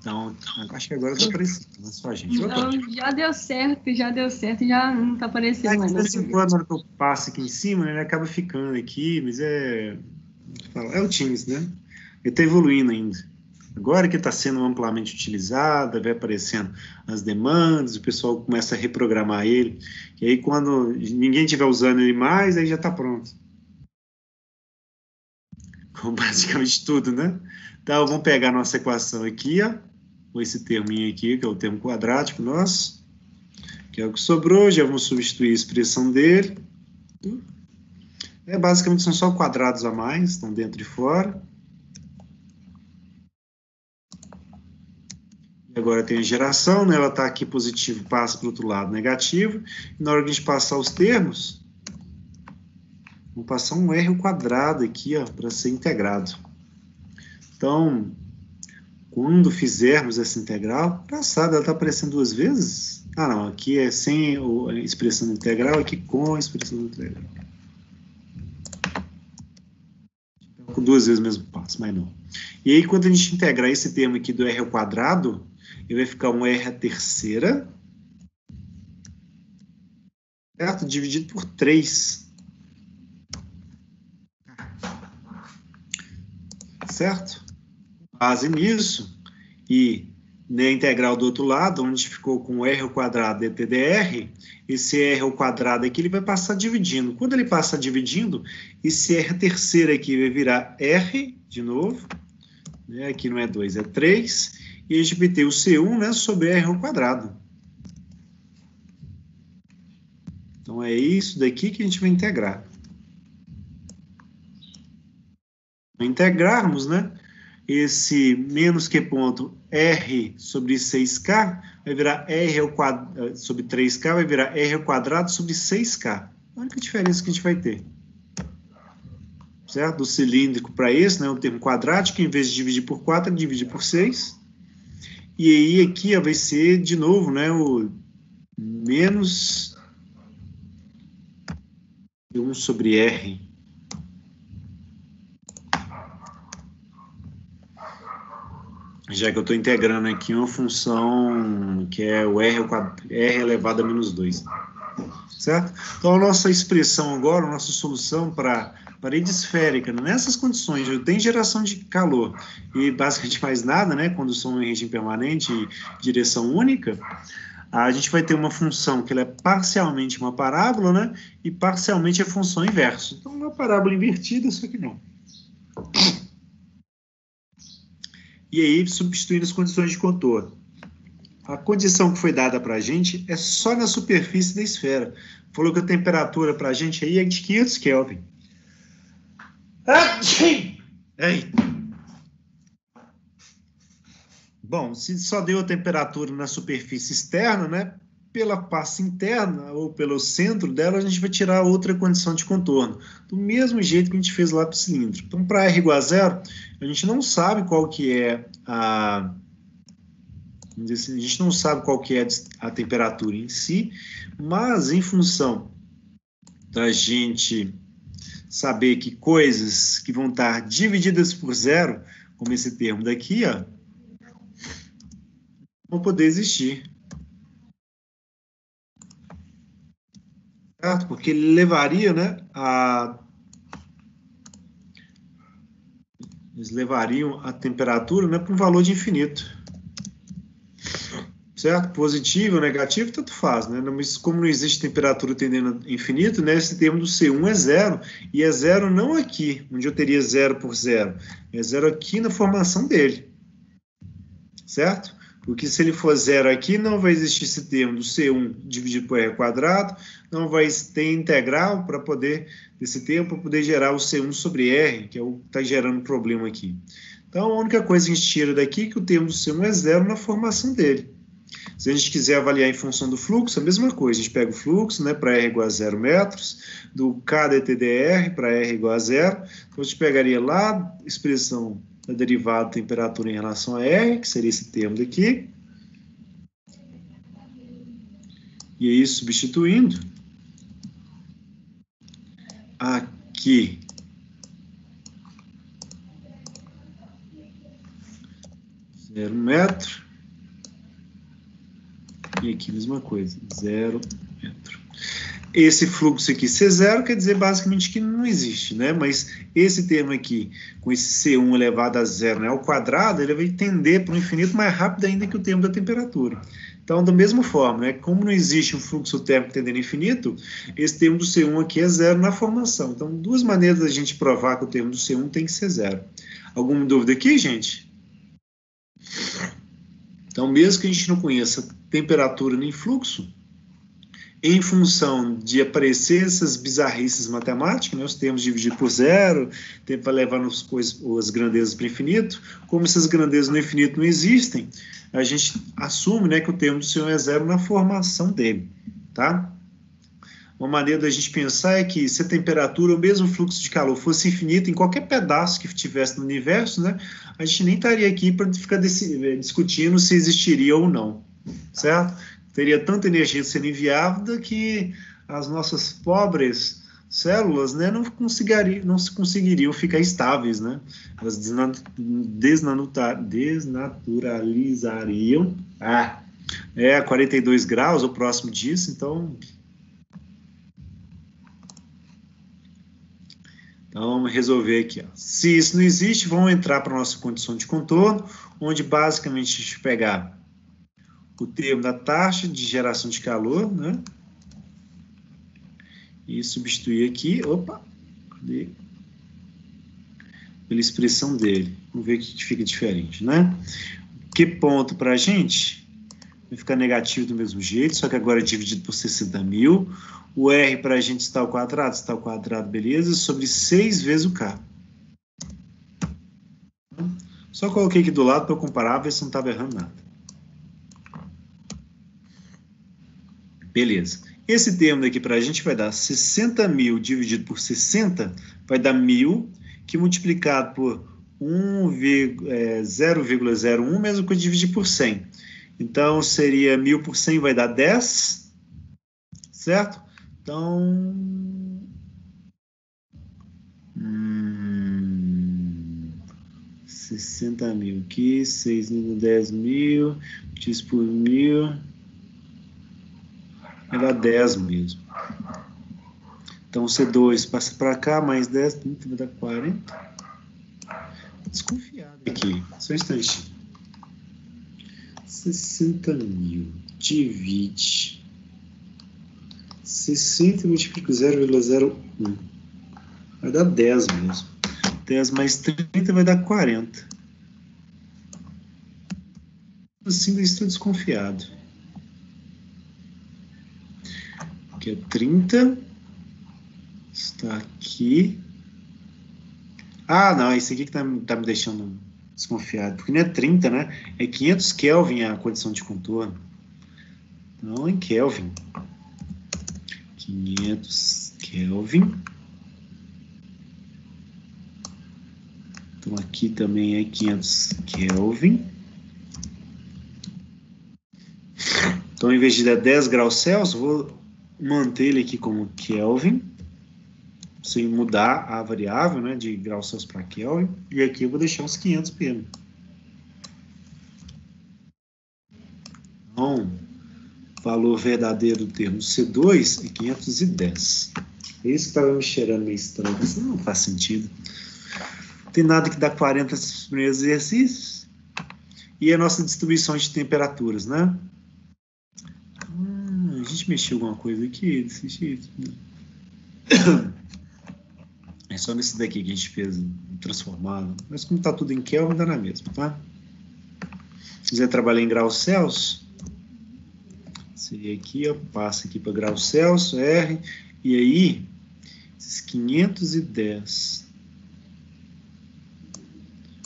Então, acho que agora está aparecendo, não é só gente. Então, já deu certo, já deu certo, já não está aparecendo é. De vez em quando, na hora que eu passo aqui em cima, ele acaba ficando aqui, mas é. É o Teams, né? Ele está evoluindo ainda. Agora que está sendo amplamente utilizada, vai aparecendo as demandas, o pessoal começa a reprogramar ele, e aí quando ninguém estiver usando ele mais, aí já está pronto. Com basicamente tudo, né? Então, vamos pegar nossa equação aqui, ó, com esse terminho aqui, que é o termo quadrático nosso, que é o que sobrou, já vamos substituir a expressão dele. É, basicamente são só quadrados a mais, estão dentro e fora. Agora tem a geração, né? ela está aqui positivo, passa para o outro lado negativo. E na hora de a gente passar os termos, vou passar um R quadrado aqui, para ser integrado. Então, quando fizermos essa integral, engraçado, ela está aparecendo duas vezes? Ah, não, aqui é sem a expressão integral, aqui com a expressão integral. Então, duas vezes o mesmo passo, mas não. E aí, quando a gente integrar esse termo aqui do R ao quadrado, ele vai ficar um R a terceira, certo? Dividido por 3. Certo? Base nisso, e na integral do outro lado, onde ficou com r ao quadrado dtdr, esse r ao quadrado aqui ele vai passar dividindo. Quando ele passa dividindo, esse r terceira aqui vai virar r de novo, né? aqui não é 2, é 3, e a gente ter o C1 né, sobre R ao quadrado. Então, é isso daqui que a gente vai integrar. Integrarmos, né, esse menos que ponto R sobre 6K vai virar R ao quadrado, eh, sobre 3K vai virar R ao quadrado sobre 6K. A única diferença que a gente vai ter. Certo? Do cilíndrico para esse, né, o termo quadrático, em vez de dividir por 4, ele divide por 6. E aí aqui ó, vai ser, de novo, né, o menos 1 sobre R. Já que eu estou integrando aqui uma função que é o R, R elevado a menos 2. Certo? Então, a nossa expressão agora, a nossa solução para parede esférica, nessas condições, eu tenho geração de calor e basicamente mais nada, né, condução em regime permanente e direção única, a gente vai ter uma função que ela é parcialmente uma parábola, né, e parcialmente a função inversa. Então, uma parábola invertida, só que não. E aí, substituindo as condições de contorno. A condição que foi dada para a gente é só na superfície da esfera. Falou que a temperatura para a gente aí é de 500 Kelvin. Ei. Bom, se só deu a temperatura na superfície externa, né? pela face interna ou pelo centro dela, a gente vai tirar outra condição de contorno, do mesmo jeito que a gente fez lá para o cilindro. Então, para R igual a zero, a gente não sabe qual que é a a gente não sabe qual que é a temperatura em si, mas em função da gente saber que coisas que vão estar divididas por zero, como esse termo daqui, ó, vão poder existir. certo? Porque ele levaria, né, a eles levariam a temperatura, né, para um valor de infinito. Certo? Positivo negativo, tanto faz, né? Mas como não existe temperatura tendendo a infinito, né, esse termo do C1 é zero, e é zero não aqui, onde eu teria zero por zero, é zero aqui na formação dele. Certo? Porque se ele for zero aqui, não vai existir esse termo do C1 dividido por R quadrado, não vai ter integral para poder, desse termo, para poder gerar o C1 sobre R, que é o que está gerando problema aqui. Então, a única coisa que a gente tira daqui é que o termo do C1 é zero na formação dele. Se a gente quiser avaliar em função do fluxo, a mesma coisa. A gente pega o fluxo né, para R igual a zero metros, do K dTdr para R igual a zero. Então, a gente pegaria lá a expressão da derivada de temperatura em relação a R, que seria esse termo daqui. E aí, substituindo, aqui zero metro e aqui mesma coisa, zero metro. Esse fluxo aqui C0 quer dizer basicamente que não existe, né? Mas esse termo aqui, com esse C1 elevado a zero né, ao quadrado, ele vai tender para o infinito mais rápido ainda que o termo da temperatura. Então, da mesma forma, né, como não existe um fluxo térmico tendendo infinito, esse termo do C1 aqui é zero na formação. Então, duas maneiras da gente provar que o termo do C1 tem que ser zero. Alguma dúvida aqui, gente? Então, mesmo que a gente não conheça temperatura nem fluxo, em função de aparecer essas bizarrices matemáticas, né, os termos divididos por zero, tempo para levar as, coisas, as grandezas para o infinito, como essas grandezas no infinito não existem, a gente assume né, que o termo do Senhor é zero na formação dele. Tá? Uma maneira da gente pensar é que se a temperatura ou mesmo o fluxo de calor fosse infinito em qualquer pedaço que tivesse no universo, né, a gente nem estaria aqui para ficar discutindo se existiria ou não, certo? teria tanta energia sendo enviada que as nossas pobres células né, não, conseguiriam, não conseguiriam ficar estáveis, né? Elas desnaturalizariam. Ah, é 42 graus ou próximo disso, então. Então, vamos resolver aqui. Ó. Se isso não existe, vamos entrar para a nossa condição de contorno, onde basicamente a gente pegar o termo da taxa de geração de calor, né? E substituir aqui, opa, cadê? Pela expressão dele. Vamos ver o que fica diferente, né? Que ponto para a gente? Vai ficar negativo do mesmo jeito, só que agora é dividido por 60 mil. O R para a gente está ao quadrado, está ao quadrado, beleza, sobre 6 vezes o K. Só coloquei aqui do lado para comparar, ver se não estava errando nada. Beleza. Esse termo daqui para a gente vai dar 60 mil dividido por 60, vai dar mil, que multiplicado por 0,01, é, mesmo que dividir por 100. Então, seria mil por 100 vai dar 10, certo? Então... Hum, 60 mil aqui, 6 mil, 10 mil, diz por mil vai dar 10 mesmo. Então, C2 passa para cá, mais 10, 30, vai dar 40. Desconfiado aqui, só um instante. 60 mil divide 60 multiplica 0,01. Vai dar 10 mesmo. 10 mais 30 vai dar 40. Assim, estou desconfiado. aqui é 30. Está aqui. Ah, não, esse aqui que tá, tá me deixando desconfiado. Porque não é 30, né? É 500 Kelvin a condição de contorno. não em Kelvin. 500 Kelvin. Então aqui também é 500 Kelvin. Então, em vez de dar 10 graus Celsius, vou manter ele aqui como Kelvin, sem mudar a variável né, de graus Celsius para Kelvin. E aqui eu vou deixar uns 500 pm. Então, valor verdadeiro do termo C2 é 510. É isso que estava me cheirando meio estranho. Isso não faz sentido. Não tem nada que dá 40 nesses primeiros exercícios. E a nossa distribuição de temperaturas, né? Hum, a gente mexeu alguma coisa aqui desse jeito. Né? É só nesse daqui que a gente fez transformado. Mas como está tudo em Kelvin, dá na mesma, tá? Se quiser trabalhar em graus Celsius, seria aqui, ó, passa aqui para graus Celsius, R, e aí, esses 510,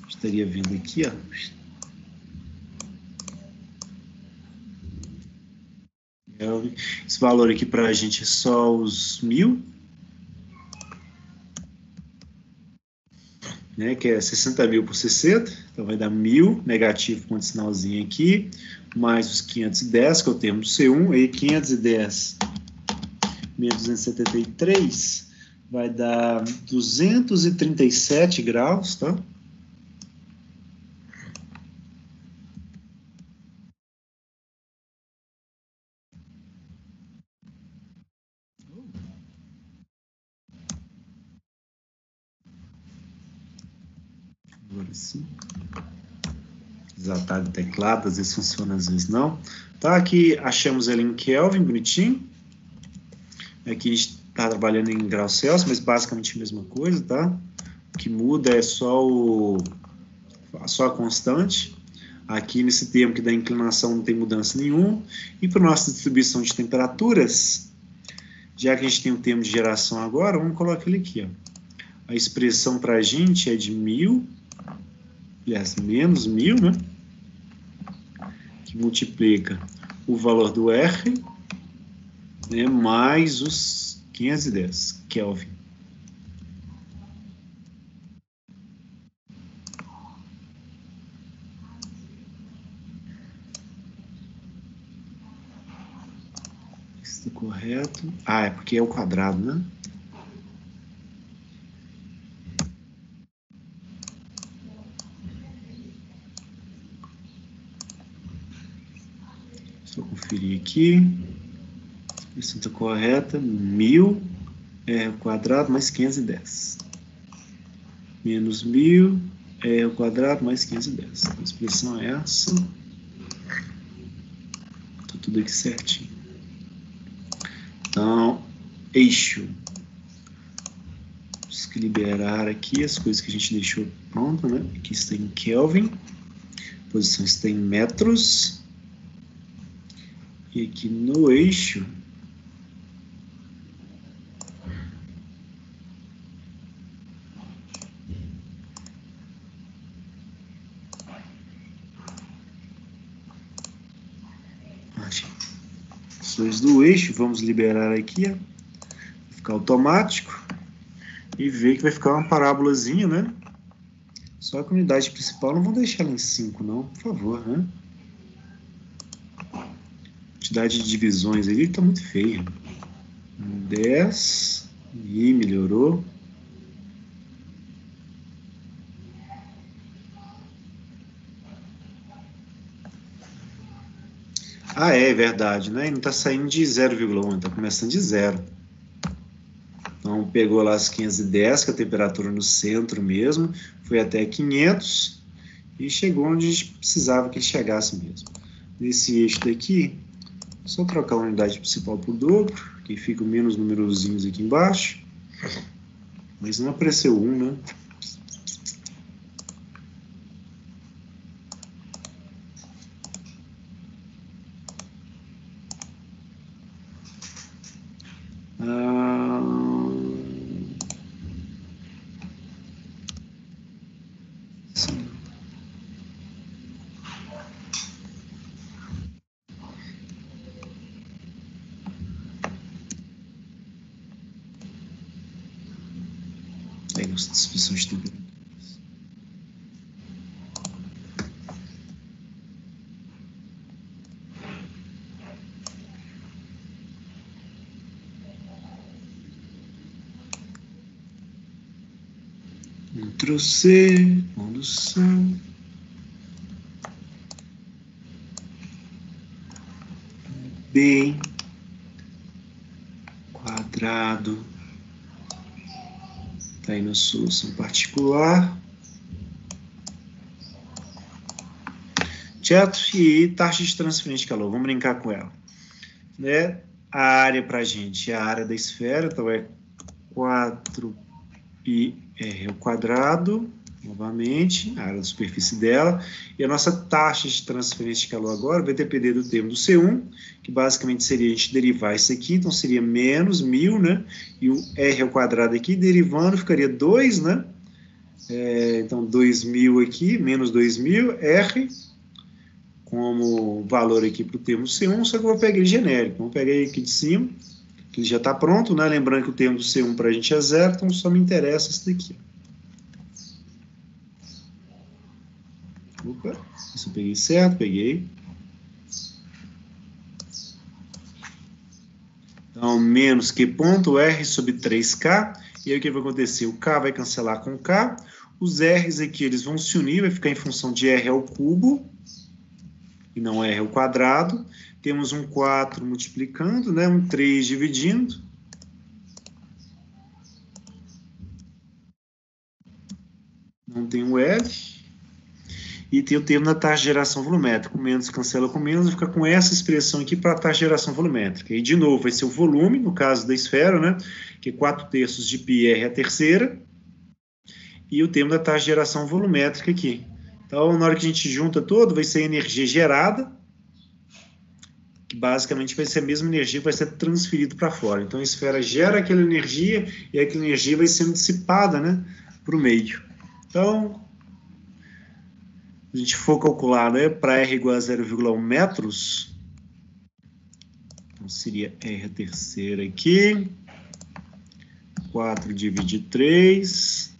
estaria vindo aqui, ó, esse valor aqui para a gente é só os mil, né, que é 60 mil por 60, então vai dar mil, negativo com um sinalzinho aqui, mais os 510, que é o termo do C1, aí 510 menos 273 vai dar 237 graus, tá? assim. Desatar de teclado, às vezes funciona, às vezes não. Tá, aqui achamos ele em Kelvin, bonitinho. Aqui a gente está trabalhando em graus Celsius, mas basicamente a mesma coisa, tá? O que muda é só, o, só a constante. Aqui nesse termo que dá inclinação não tem mudança nenhuma. E para nossa distribuição de temperaturas, já que a gente tem o termo de geração agora, vamos colocar ele aqui. Ó. A expressão para a gente é de 1000 aliás, menos 1000, né? Que multiplica o valor do R né, mais os 510 Kelvin. Está correto. Ah, é porque é o quadrado, né? Conferir aqui. Está correta. 1000 é o quadrado mais 510. Menos 1000 é o quadrado mais 510. A expressão é essa. Está tudo aqui certinho. Então, eixo. Que liberar aqui as coisas que a gente deixou pronta, né? Aqui está em Kelvin. Posição está em metros. E aqui no eixo, ações do eixo, vamos liberar aqui, ó, ficar automático e ver que vai ficar uma parábolazinha, né? Só que a unidade principal não vou deixar ela em 5 não, por favor, né? Quantidade de divisões ali está muito feia. 10 e melhorou. Ah, é, é verdade, né? Não está saindo de 0,1, está começando de zero. Então, pegou lá as 510, que é a temperatura no centro mesmo, foi até 500 e chegou onde a gente precisava que ele chegasse mesmo. Nesse eixo daqui, só trocar a unidade principal por dobro, que fica menos numerozinhos aqui embaixo. Mas não apareceu um, né? C, condução. B quadrado está aí na solução particular. Certo? E taxa de transferência de calor, vamos brincar com ela. Né? A área para a gente é a área da esfera, então é 4πr ao quadrado novamente, a área da superfície dela, e a nossa taxa de transferência de calor agora vai depender do termo do C1, que basicamente seria a gente derivar isso aqui, então seria menos 1000, né, e o R ao quadrado aqui, derivando, ficaria 2, né, é, então 2000 aqui, menos 2000, R, como valor aqui para o termo C1, só que eu vou pegar ele genérico, vamos pegar ele aqui de cima, que já está pronto, né, lembrando que o termo do C1 para a gente é zero, então só me interessa isso daqui, Opa, isso eu peguei certo, peguei. Então, menos Q ponto R sobre 3K. E aí o que vai acontecer? O K vai cancelar com K. Os R's aqui eles vão se unir, vai ficar em função de R ao cubo e não R ao quadrado. Temos um 4 multiplicando, né? um 3 dividindo. Não tem o L e tem o termo da taxa de geração volumétrica. O menos cancela com menos, fica com essa expressão aqui para a taxa de geração volumétrica. E, de novo, vai ser o volume, no caso da esfera, né, que é 4 terços de πr a terceira, e o termo da taxa de geração volumétrica aqui. Então, na hora que a gente junta todo, vai ser a energia gerada, que basicamente vai ser a mesma energia que vai ser transferida para fora. Então, a esfera gera aquela energia e aquela energia vai sendo dissipada né, para o meio. Então, a gente for calcular né, para R igual a 0,1 metros, então seria R terceira aqui, 4 dividido 3,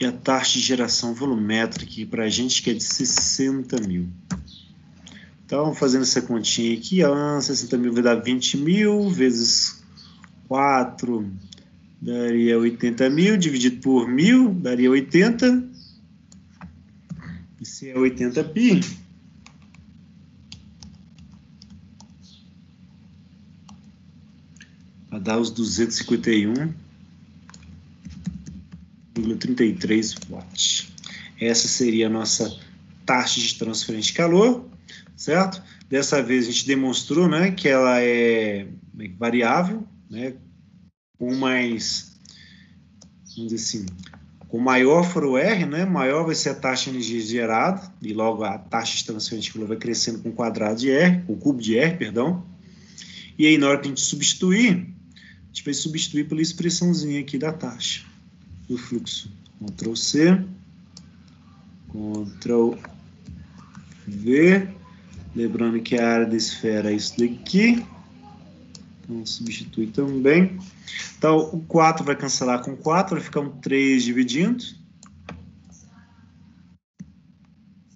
e a taxa de geração volumétrica para a gente que é de 60 mil. Então, fazendo essa continha aqui, a 60 mil vai dar 20 mil, vezes 4 daria 80 mil, dividido por mil, daria 80 e se é 80 pi, vai dar os 251,33 watts. Essa seria a nossa taxa de transferência de calor, certo? Dessa vez a gente demonstrou né, que ela é variável, né, com mais, vamos dizer assim, o maior for o R, né, maior vai ser a taxa de energia gerada, e logo a taxa de transferência de vai crescendo com o quadrado de R, com o cubo de R, perdão. E aí, na hora que a gente substituir, a gente vai substituir pela expressãozinha aqui da taxa do fluxo. Ctrl C, Ctrl V, lembrando que a área da esfera é isso daqui, então, substitui também. Então, o 4 vai cancelar com 4, vai ficar um 3 dividindo.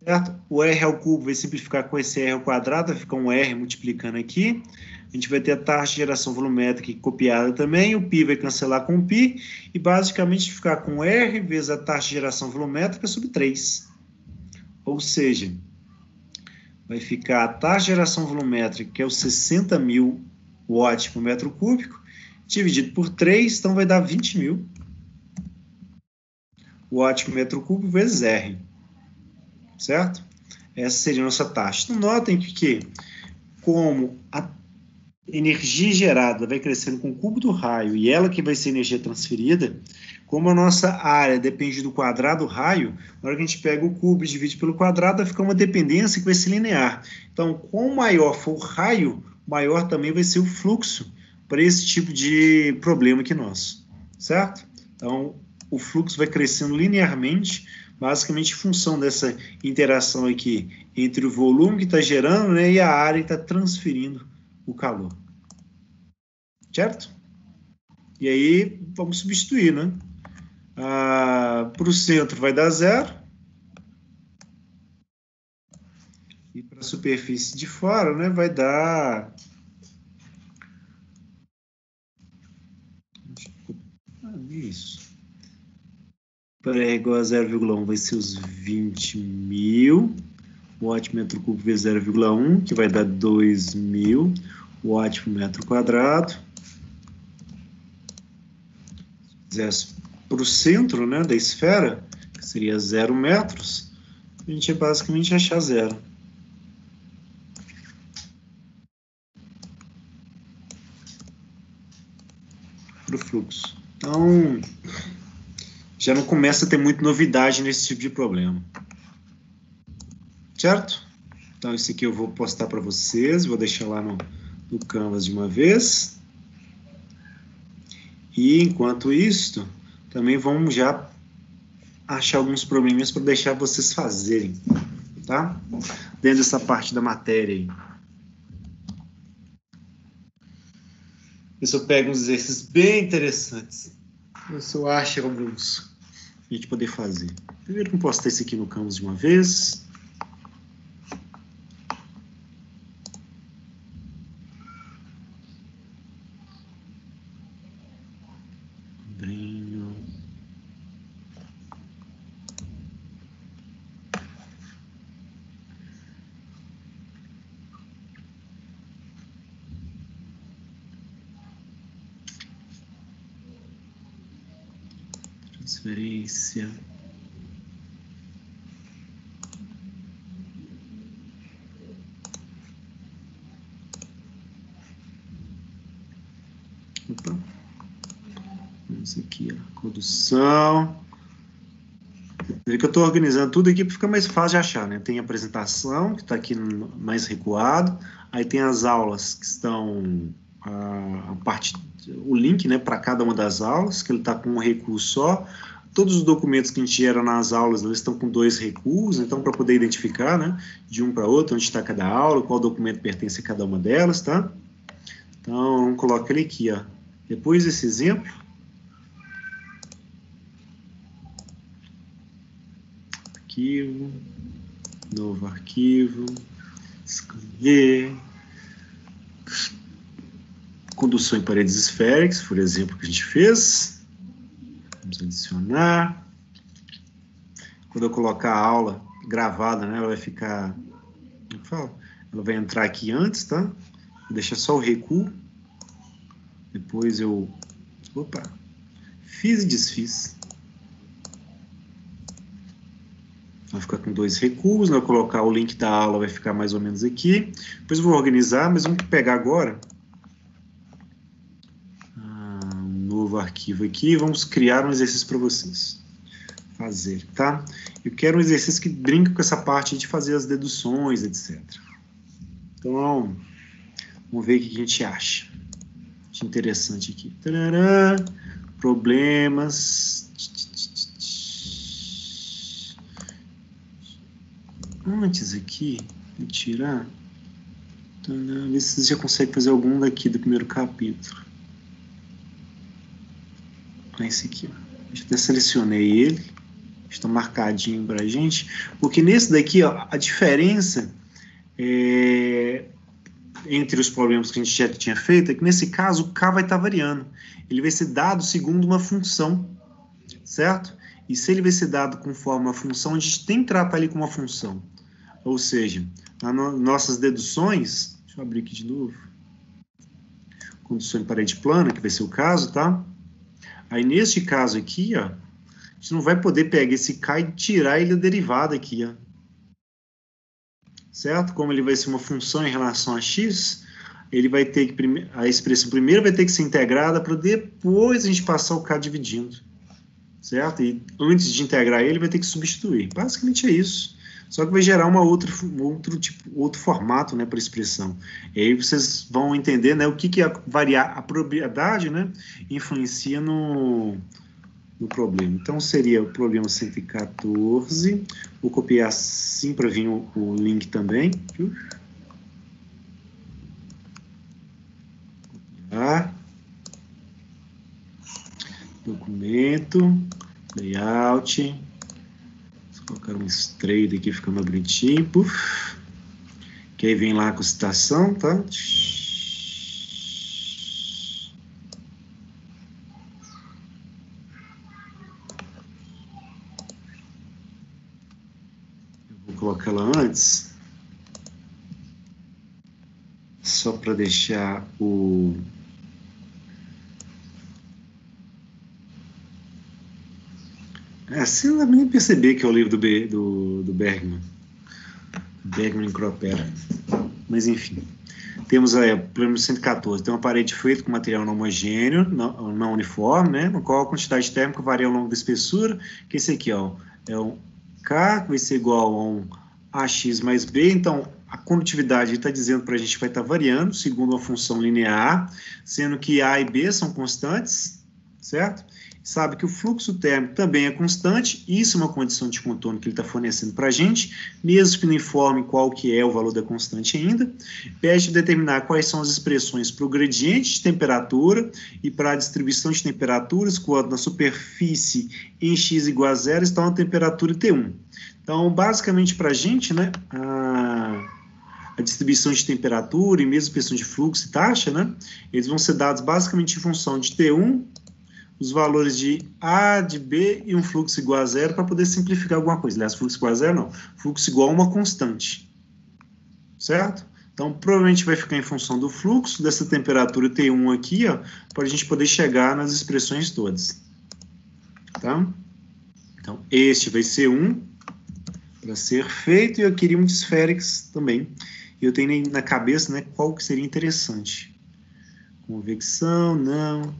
Certo? O R ao cubo vai simplificar com esse R ao quadrado, vai ficar um R multiplicando aqui. A gente vai ter a taxa de geração volumétrica copiada também, o π vai cancelar com π, e basicamente ficar com R vezes a taxa de geração volumétrica sobre 3. Ou seja, vai ficar a taxa de geração volumétrica, que é os 60 mil watt por metro cúbico, dividido por 3, então vai dar 20 mil watt por metro cúbico vezes R. Certo? Essa seria a nossa taxa. Então, notem que, que como a energia gerada vai crescendo com o cubo do raio e ela que vai ser energia transferida, como a nossa área depende do quadrado do raio, na hora que a gente pega o cubo e divide pelo quadrado, vai ficar uma dependência que vai ser linear. Então, quanto maior for o raio, maior também vai ser o fluxo para esse tipo de problema aqui nosso, certo? Então, o fluxo vai crescendo linearmente, basicamente em função dessa interação aqui entre o volume que está gerando né, e a área que está transferindo o calor. Certo? E aí, vamos substituir, né? Ah, para o centro vai dar zero. E para a superfície de fora, né, vai dar... Isso. Para R igual a 0,1 vai ser os 20 mil watt metro cúbico vezes 0,1, que vai dar 2.000 watt por metro quadrado. Se fizesse para o centro né, da esfera, que seria 0 metros, a gente ia basicamente achar zero. Para o fluxo. Então, já não começa a ter muita novidade nesse tipo de problema. Certo? Então, isso aqui eu vou postar para vocês, vou deixar lá no, no Canvas de uma vez. E, enquanto isso, também vamos já achar alguns probleminhas para deixar vocês fazerem, tá? Dentro dessa parte da matéria aí. Isso eu pego uns exercícios bem interessantes. Isso eu acho alguns a gente poder fazer. Primeiro vamos postar esse aqui no Canvas de uma vez. Transferência. Opa. Vamos aqui, a condução. Vê que eu estou organizando tudo aqui para ficar mais fácil de achar, né? Tem a apresentação, que está aqui mais recuado, aí tem as aulas que estão a, a parte, o link, né, para cada uma das aulas, que ele está com um recurso só todos os documentos que a gente gera nas aulas, eles estão com dois recursos, então para poder identificar, né, de um para outro, onde está cada aula, qual documento pertence a cada uma delas, tá? Então, vamos colocar ele aqui, ó. Depois desse exemplo, arquivo, novo arquivo, escrever, condução em paredes esféricas, por exemplo, que a gente fez, Vamos adicionar. Quando eu colocar a aula gravada, né, ela vai ficar... É? Ela vai entrar aqui antes, tá? Deixa só o recuo. Depois eu... Opa! Fiz e desfiz. Vai ficar com dois recuos, né? Eu colocar o link da aula vai ficar mais ou menos aqui. Depois eu vou organizar, mas vamos pegar agora novo arquivo aqui e vamos criar um exercício para vocês fazer, tá? Eu quero um exercício que brinque com essa parte de fazer as deduções, etc. Então, vamos ver o que a gente acha. De interessante aqui. Tarará, problemas. Antes aqui, de tirar. Ver se vocês já conseguem fazer algum daqui do primeiro capítulo esse aqui. Ó. Até selecionei ele, está marcadinho para gente, porque nesse daqui ó, a diferença é, entre os problemas que a gente já tinha feito é que nesse caso o K vai estar tá variando. Ele vai ser dado segundo uma função, certo? E se ele vai ser dado conforme uma função, a gente tem que tratar ele como uma função. Ou seja, nas no, nossas deduções, deixa eu abrir aqui de novo, condução em parede plana, que vai ser o caso, tá? Aí, neste caso aqui, ó, a gente não vai poder pegar esse K e tirar ele da derivada aqui, ó. Certo? Como ele vai ser uma função em relação a x, ele vai ter que, a expressão primeiro vai ter que ser integrada para depois a gente passar o K dividindo. Certo? E antes de integrar ele, vai ter que substituir. Basicamente é isso. Só que vai gerar uma outra, outro, tipo, outro formato né, para expressão. E aí vocês vão entender né, o que, que a, variar, a probabilidade né, influencia no, no problema. Então seria o problema 114. Vou copiar assim para vir o, o, link também. Copiar. aberto, layout, colocar um straight aqui, fica mais bonitinho, puff. Que aí vem lá com citação, tá? colocar ela antes, só para deixar o É, você não nem perceber que é o livro do, B, do, do Bergman. Bergman Cropera. Mas enfim. Temos aí, plano 114, tem uma parede feita com material não homogêneo, não, não uniforme, né, no qual a quantidade térmica varia ao longo da espessura, que esse aqui ó, é um K, que vai ser igual a um AX mais B, então a condutividade está dizendo para a gente que vai estar tá variando, segundo uma função linear, sendo que A e B são constantes, certo? Sabe que o fluxo térmico também é constante, isso é uma condição de contorno que ele está fornecendo para a gente, mesmo que não informe qual que é o valor da constante ainda. Pede determinar quais são as expressões para o gradiente de temperatura e para a distribuição de temperaturas, quando na superfície em x igual a zero está uma temperatura T1. Então, basicamente para a gente, né, a, a, distribuição de temperatura e mesmo questão de fluxo e taxa, né, eles vão ser dados basicamente em função de T1, os valores de A, de B e um fluxo igual a zero para poder simplificar alguma coisa. Aliás, fluxo igual a zero não, fluxo igual a uma constante, certo? Então, provavelmente vai ficar em função do fluxo, dessa temperatura T1 aqui, para a gente poder chegar nas expressões todas. Tá? Então, este vai ser 1, para ser feito e eu queria um de esférix também. Eu tenho na cabeça né, qual que seria interessante. Convecção, não.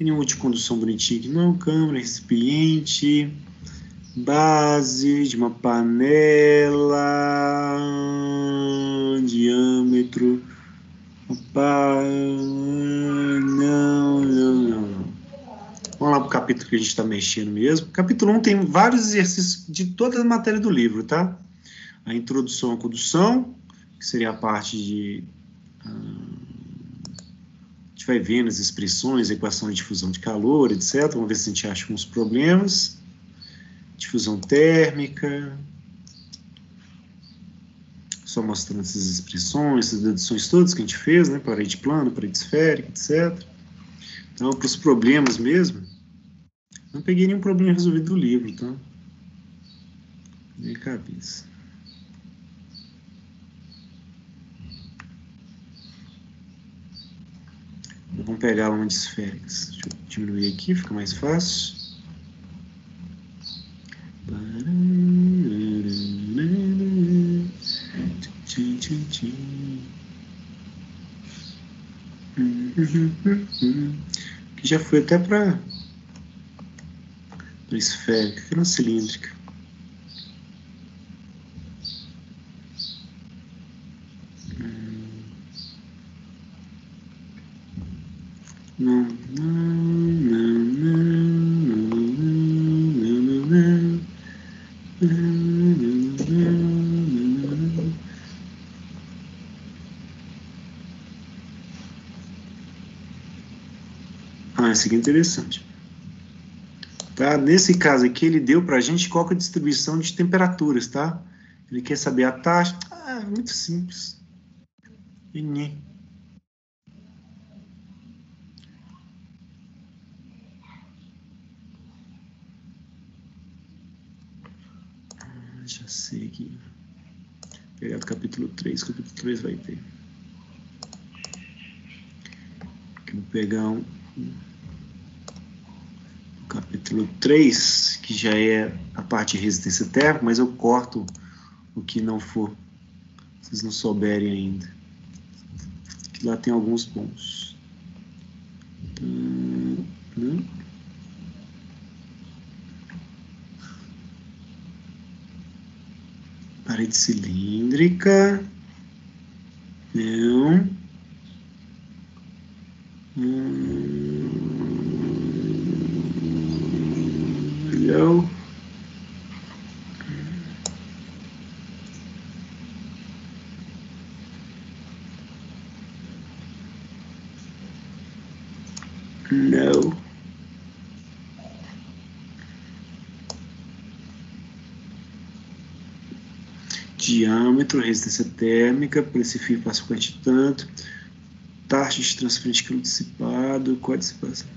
Nenhuma de condução bonitinha aqui, não. Câmara, recipiente, base de uma panela, diâmetro. Opa, não, não, não. Vamos lá para o capítulo que a gente está mexendo mesmo. Capítulo 1 tem vários exercícios de toda a matéria do livro, tá? A introdução à condução, que seria a parte de. Gente vai vendo as expressões, equação de difusão de calor, etc. Vamos ver se a gente acha uns problemas. Difusão térmica. Só mostrando essas expressões, essas deduções todas que a gente fez, né? Parede plana, parede esférica, etc. Então, para os problemas mesmo, não peguei nenhum problema resolvido do livro, tá? Minha cabeça. Vamos pegar uma de esféricas. Deixa eu diminuir aqui, fica mais fácil. Que já foi até para esférica, que não cilíndrica. Não, não, não, não, não, não, não. Ah, esse aqui é interessante. Tá? Nesse caso aqui, ele deu para a gente qual é a distribuição de temperaturas, tá? Ele quer saber a taxa. Ah, muito simples. N. Ah, já sei aqui. Pegar do capítulo 3, capítulo 3 vai ter. Aqui vou pegar um capítulo 3, que já é a parte de resistência térmica, mas eu corto o que não for, vocês não souberem ainda. Que lá tem alguns pontos. Hum, hum. Parede cilíndrica. Não. Hum. go. No. Diâmetro, resistência térmica, esse fio quanto tanto, taxa de transferência de calor dissipado, qual a dissipação?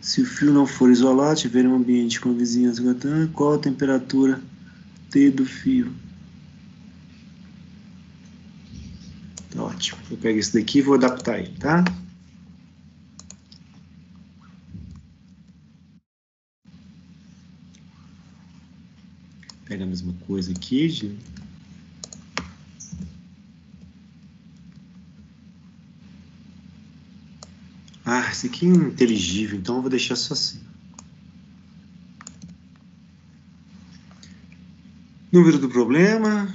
Se o fio não for isolado, tiver um ambiente com vizinhança, qual a temperatura T do fio? Tá ótimo. Eu pego esse daqui e vou adaptar ele, tá? Pega a mesma coisa aqui, Ah, esse aqui é inteligível, então eu vou deixar só assim. Número do problema,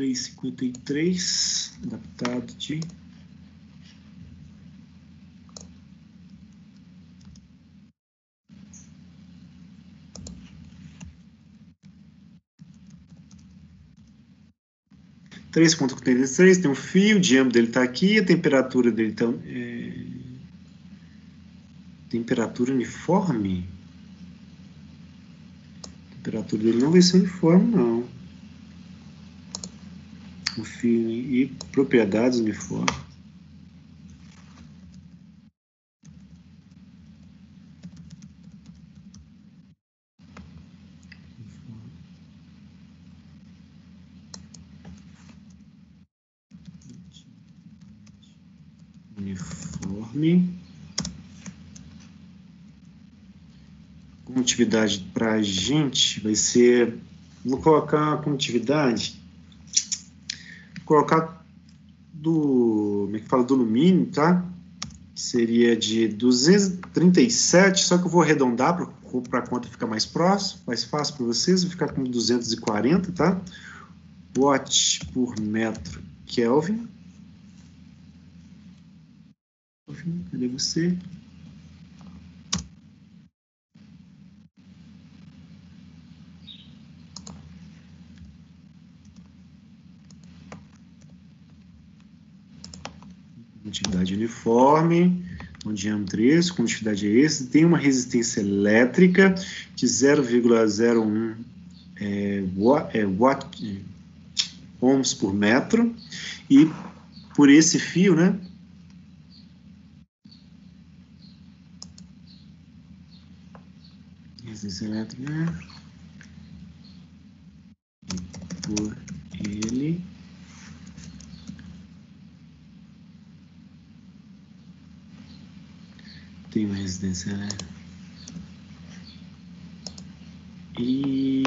353, adaptado de Três ponto três tem um fio, o diâmetro dele está aqui, a temperatura dele está... É... Temperatura uniforme? A temperatura dele não vai ser uniforme, não o fio e propriedades uniformes. Uniforme. Condutividade para a gente vai ser. Vou colocar a condutividade colocar do, como é que fala, do alumínio, tá? Seria de 237, só que eu vou arredondar para a conta ficar mais próximo, mais fácil para vocês, vou ficar com 240, tá? Watt por metro Kelvin. Cadê você? Quantidade uniforme, um diâmetro esse, quantidade é esse, tem uma resistência elétrica de 0,01 é, watt, é, watt, ohms por metro, e por esse fio, né, resistência elétrica por ele tem uma residência, né? E.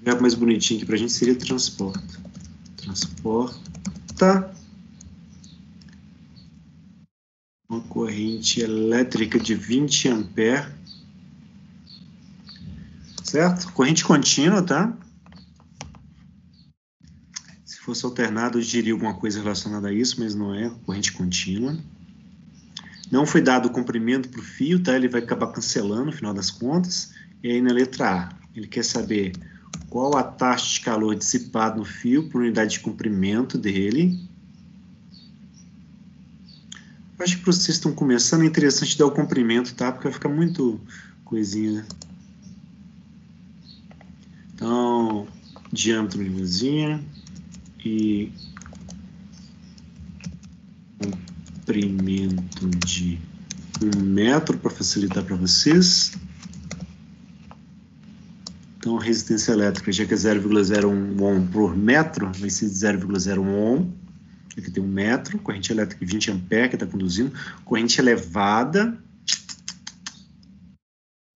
O verbo mais bonitinho aqui pra gente seria transporta. Transporta uma corrente elétrica de 20 ampere. Certo? Corrente contínua, tá? Fosse alternado, eu diria alguma coisa relacionada a isso, mas não é corrente contínua. Não foi dado o comprimento para o fio, tá? Ele vai acabar cancelando no final das contas. E aí na letra A, ele quer saber qual a taxa de calor dissipada no fio por unidade de comprimento dele. Acho que para vocês estão começando é interessante dar o comprimento, tá? Porque vai ficar muito coisinha, né? Então, diâmetro de luzinha e comprimento de um metro para facilitar para vocês. Então, a resistência elétrica, já que é 0,01 ohm por metro, vai ser 0,01 ohm. Aqui tem um metro, corrente elétrica 20 ampere que está conduzindo, corrente elevada.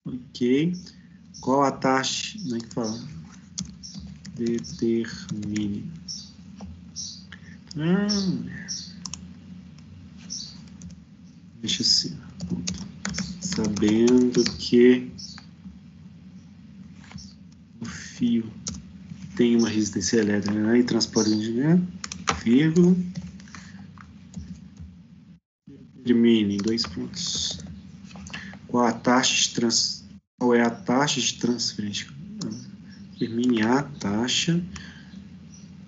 Ok. Qual a taxa? Como é que fala? Determine Hum. Deixa assim. Sabendo que o fio tem uma resistência elétrica né? e transporte de energia, vírgula. Determine dois pontos. Qual a taxa de trans, qual é a taxa de transferência? Determine a taxa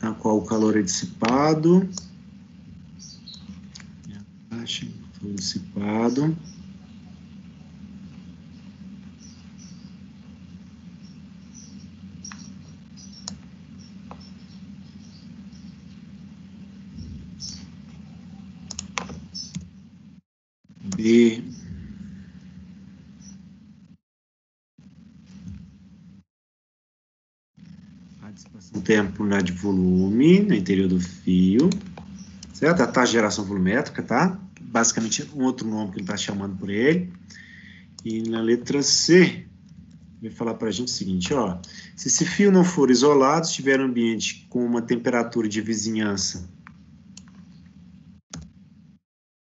na qual o calor é dissipado. Taxa dissipado. B dissipação tempo na de volume no interior do fio, certo? A taxa de geração volumétrica, tá? Basicamente um outro nome que ele está chamando por ele. E na letra C, vai falar para a gente o seguinte, ó. Se esse fio não for isolado, estiver um ambiente com uma temperatura de vizinhança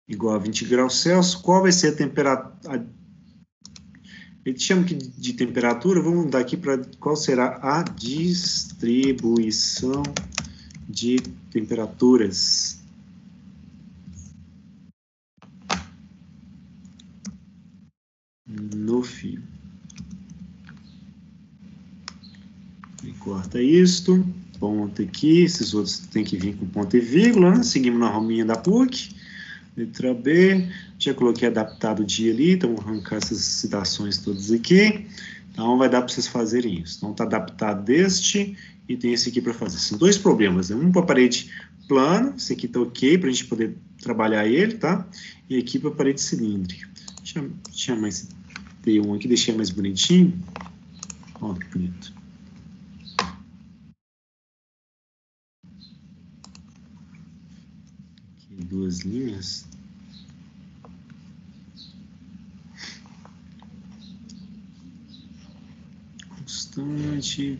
igual a 20 graus Celsius, qual vai ser a temperatura? Ele chama aqui de temperatura, vamos mudar aqui para qual será a distribuição de temperaturas. No fio. E corta isto, ponto aqui, esses outros tem que vir com ponto e vírgula, né? seguimos na rominha da PUC. Letra B, já coloquei adaptado o dia ali, então vou arrancar essas citações todas aqui. Então vai dar para vocês fazerem isso. Então está adaptado deste e tem esse aqui para fazer. São dois problemas, né? um para parede plana, esse aqui está ok para a gente poder trabalhar ele, tá? E aqui para parede cilíndrica. Deixa chamar esse T1 aqui, deixei mais bonitinho. Ó, que bonito. Aqui, duas linhas. Constante.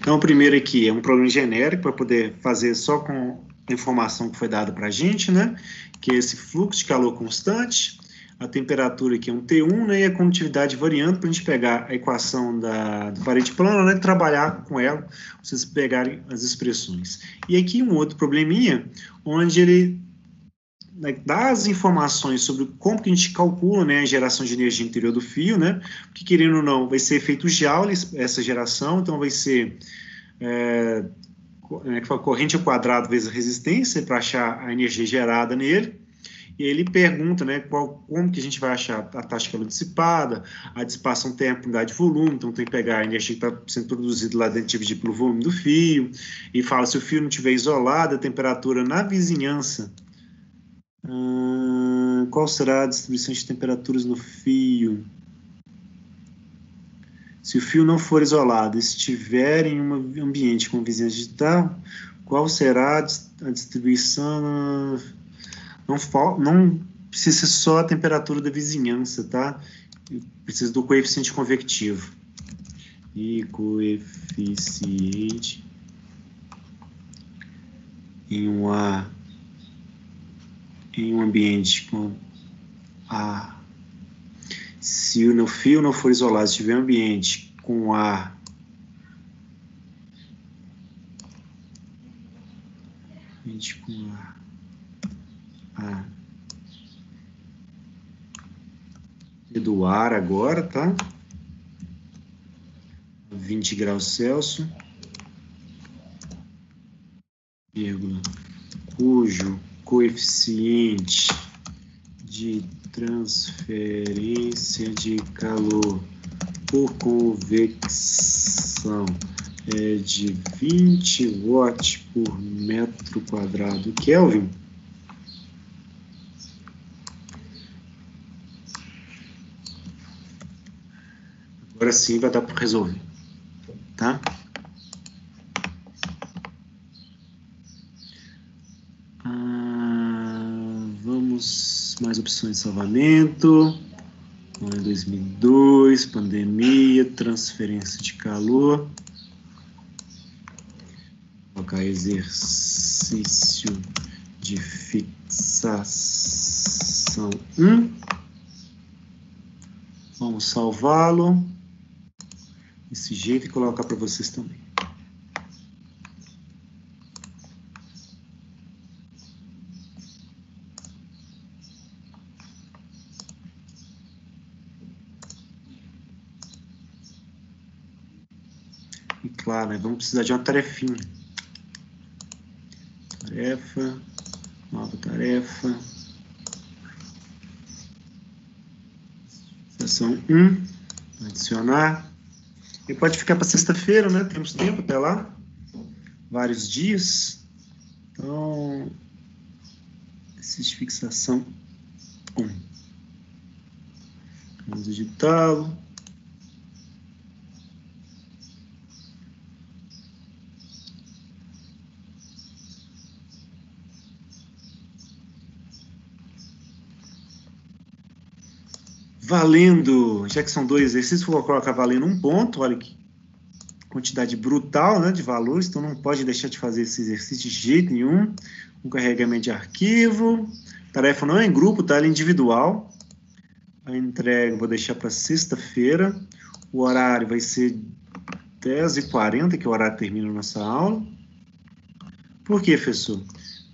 Então, o primeiro aqui é um problema genérico para poder fazer só com a informação que foi dada para a gente, né? Que é esse fluxo de calor constante, a temperatura aqui é um T1, né? E a condutividade variando para a gente pegar a equação da, da parede plana, né? E trabalhar com ela, vocês pegarem as expressões. E aqui um outro probleminha, onde ele né, dá as informações sobre como que a gente calcula né, a geração de energia interior do fio, né? Porque querendo ou não, vai ser efeito Joule essa geração, então vai ser é, é, corrente ao quadrado vezes a resistência para achar a energia gerada nele. E ele pergunta, né, qual, como que a gente vai achar a taxa calor dissipada, a dissipação tem a unidade de volume, então tem que pegar a energia que está sendo produzida lá dentro dividir pelo volume do fio, e fala se o fio não estiver isolado, a temperatura na vizinhança Hum, qual será a distribuição de temperaturas no fio? Se o fio não for isolado, estiver em um ambiente com vizinhança digital, qual será a distribuição? Não, não precisa ser só a temperatura da vizinhança, tá? Precisa do coeficiente convectivo. E coeficiente em um A em um ambiente com a se o fio não for isolado, se tiver ambiente com ar ambiente com ar, e do ar agora, tá? 20 graus Celsius, vírgula, cujo coeficiente de transferência de calor por convecção é de 20 watts por metro quadrado Kelvin. Agora sim vai dar para resolver, tá? mais opções de salvamento. Ano 2002, pandemia, transferência de calor. Colocar exercício de fixação 1. Vamos salvá-lo. Desse jeito e colocar para vocês também. claro, né? Vamos precisar de uma tarefinha. tarefa, nova tarefa, Seção 1, adicionar. E pode ficar para sexta-feira, né? Temos tempo até lá. Vários dias. Então, existe fixação 1. Vamos digitá-lo. Valendo, já que são dois exercícios, vou colocar valendo um ponto, olha que quantidade brutal né, de valores, então não pode deixar de fazer esse exercício de jeito nenhum. Um carregamento de arquivo, tarefa não é em grupo, tá? Ela é individual. A entrega vou deixar para sexta-feira, o horário vai ser 10h40, que é o horário que termina a nossa aula. Por que, professor?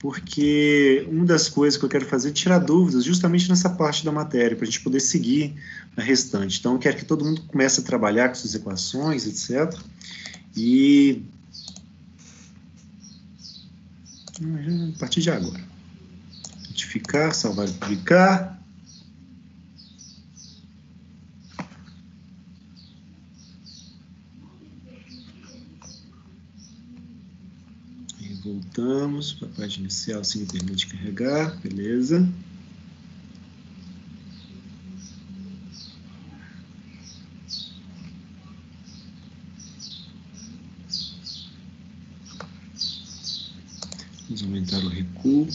Porque uma das coisas que eu quero fazer é tirar dúvidas justamente nessa parte da matéria, para a gente poder seguir a restante. Então, eu quero que todo mundo comece a trabalhar com suas equações, etc. E a partir de agora. Notificar, salvar e publicar. Voltamos para a página inicial sem terminar de carregar, beleza. Vamos aumentar o recuo.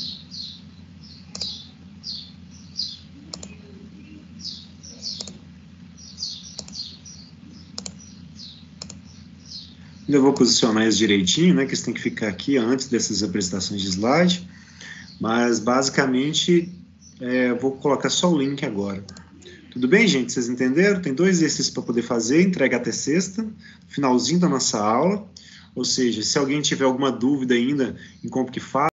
Eu vou posicionar isso direitinho, né, que isso tem que ficar aqui antes dessas apresentações de slide, mas basicamente é, vou colocar só o link agora. Tudo bem, gente? Vocês entenderam? Tem dois exercícios para poder fazer, entrega até sexta, finalzinho da nossa aula, ou seja, se alguém tiver alguma dúvida ainda em como que faz,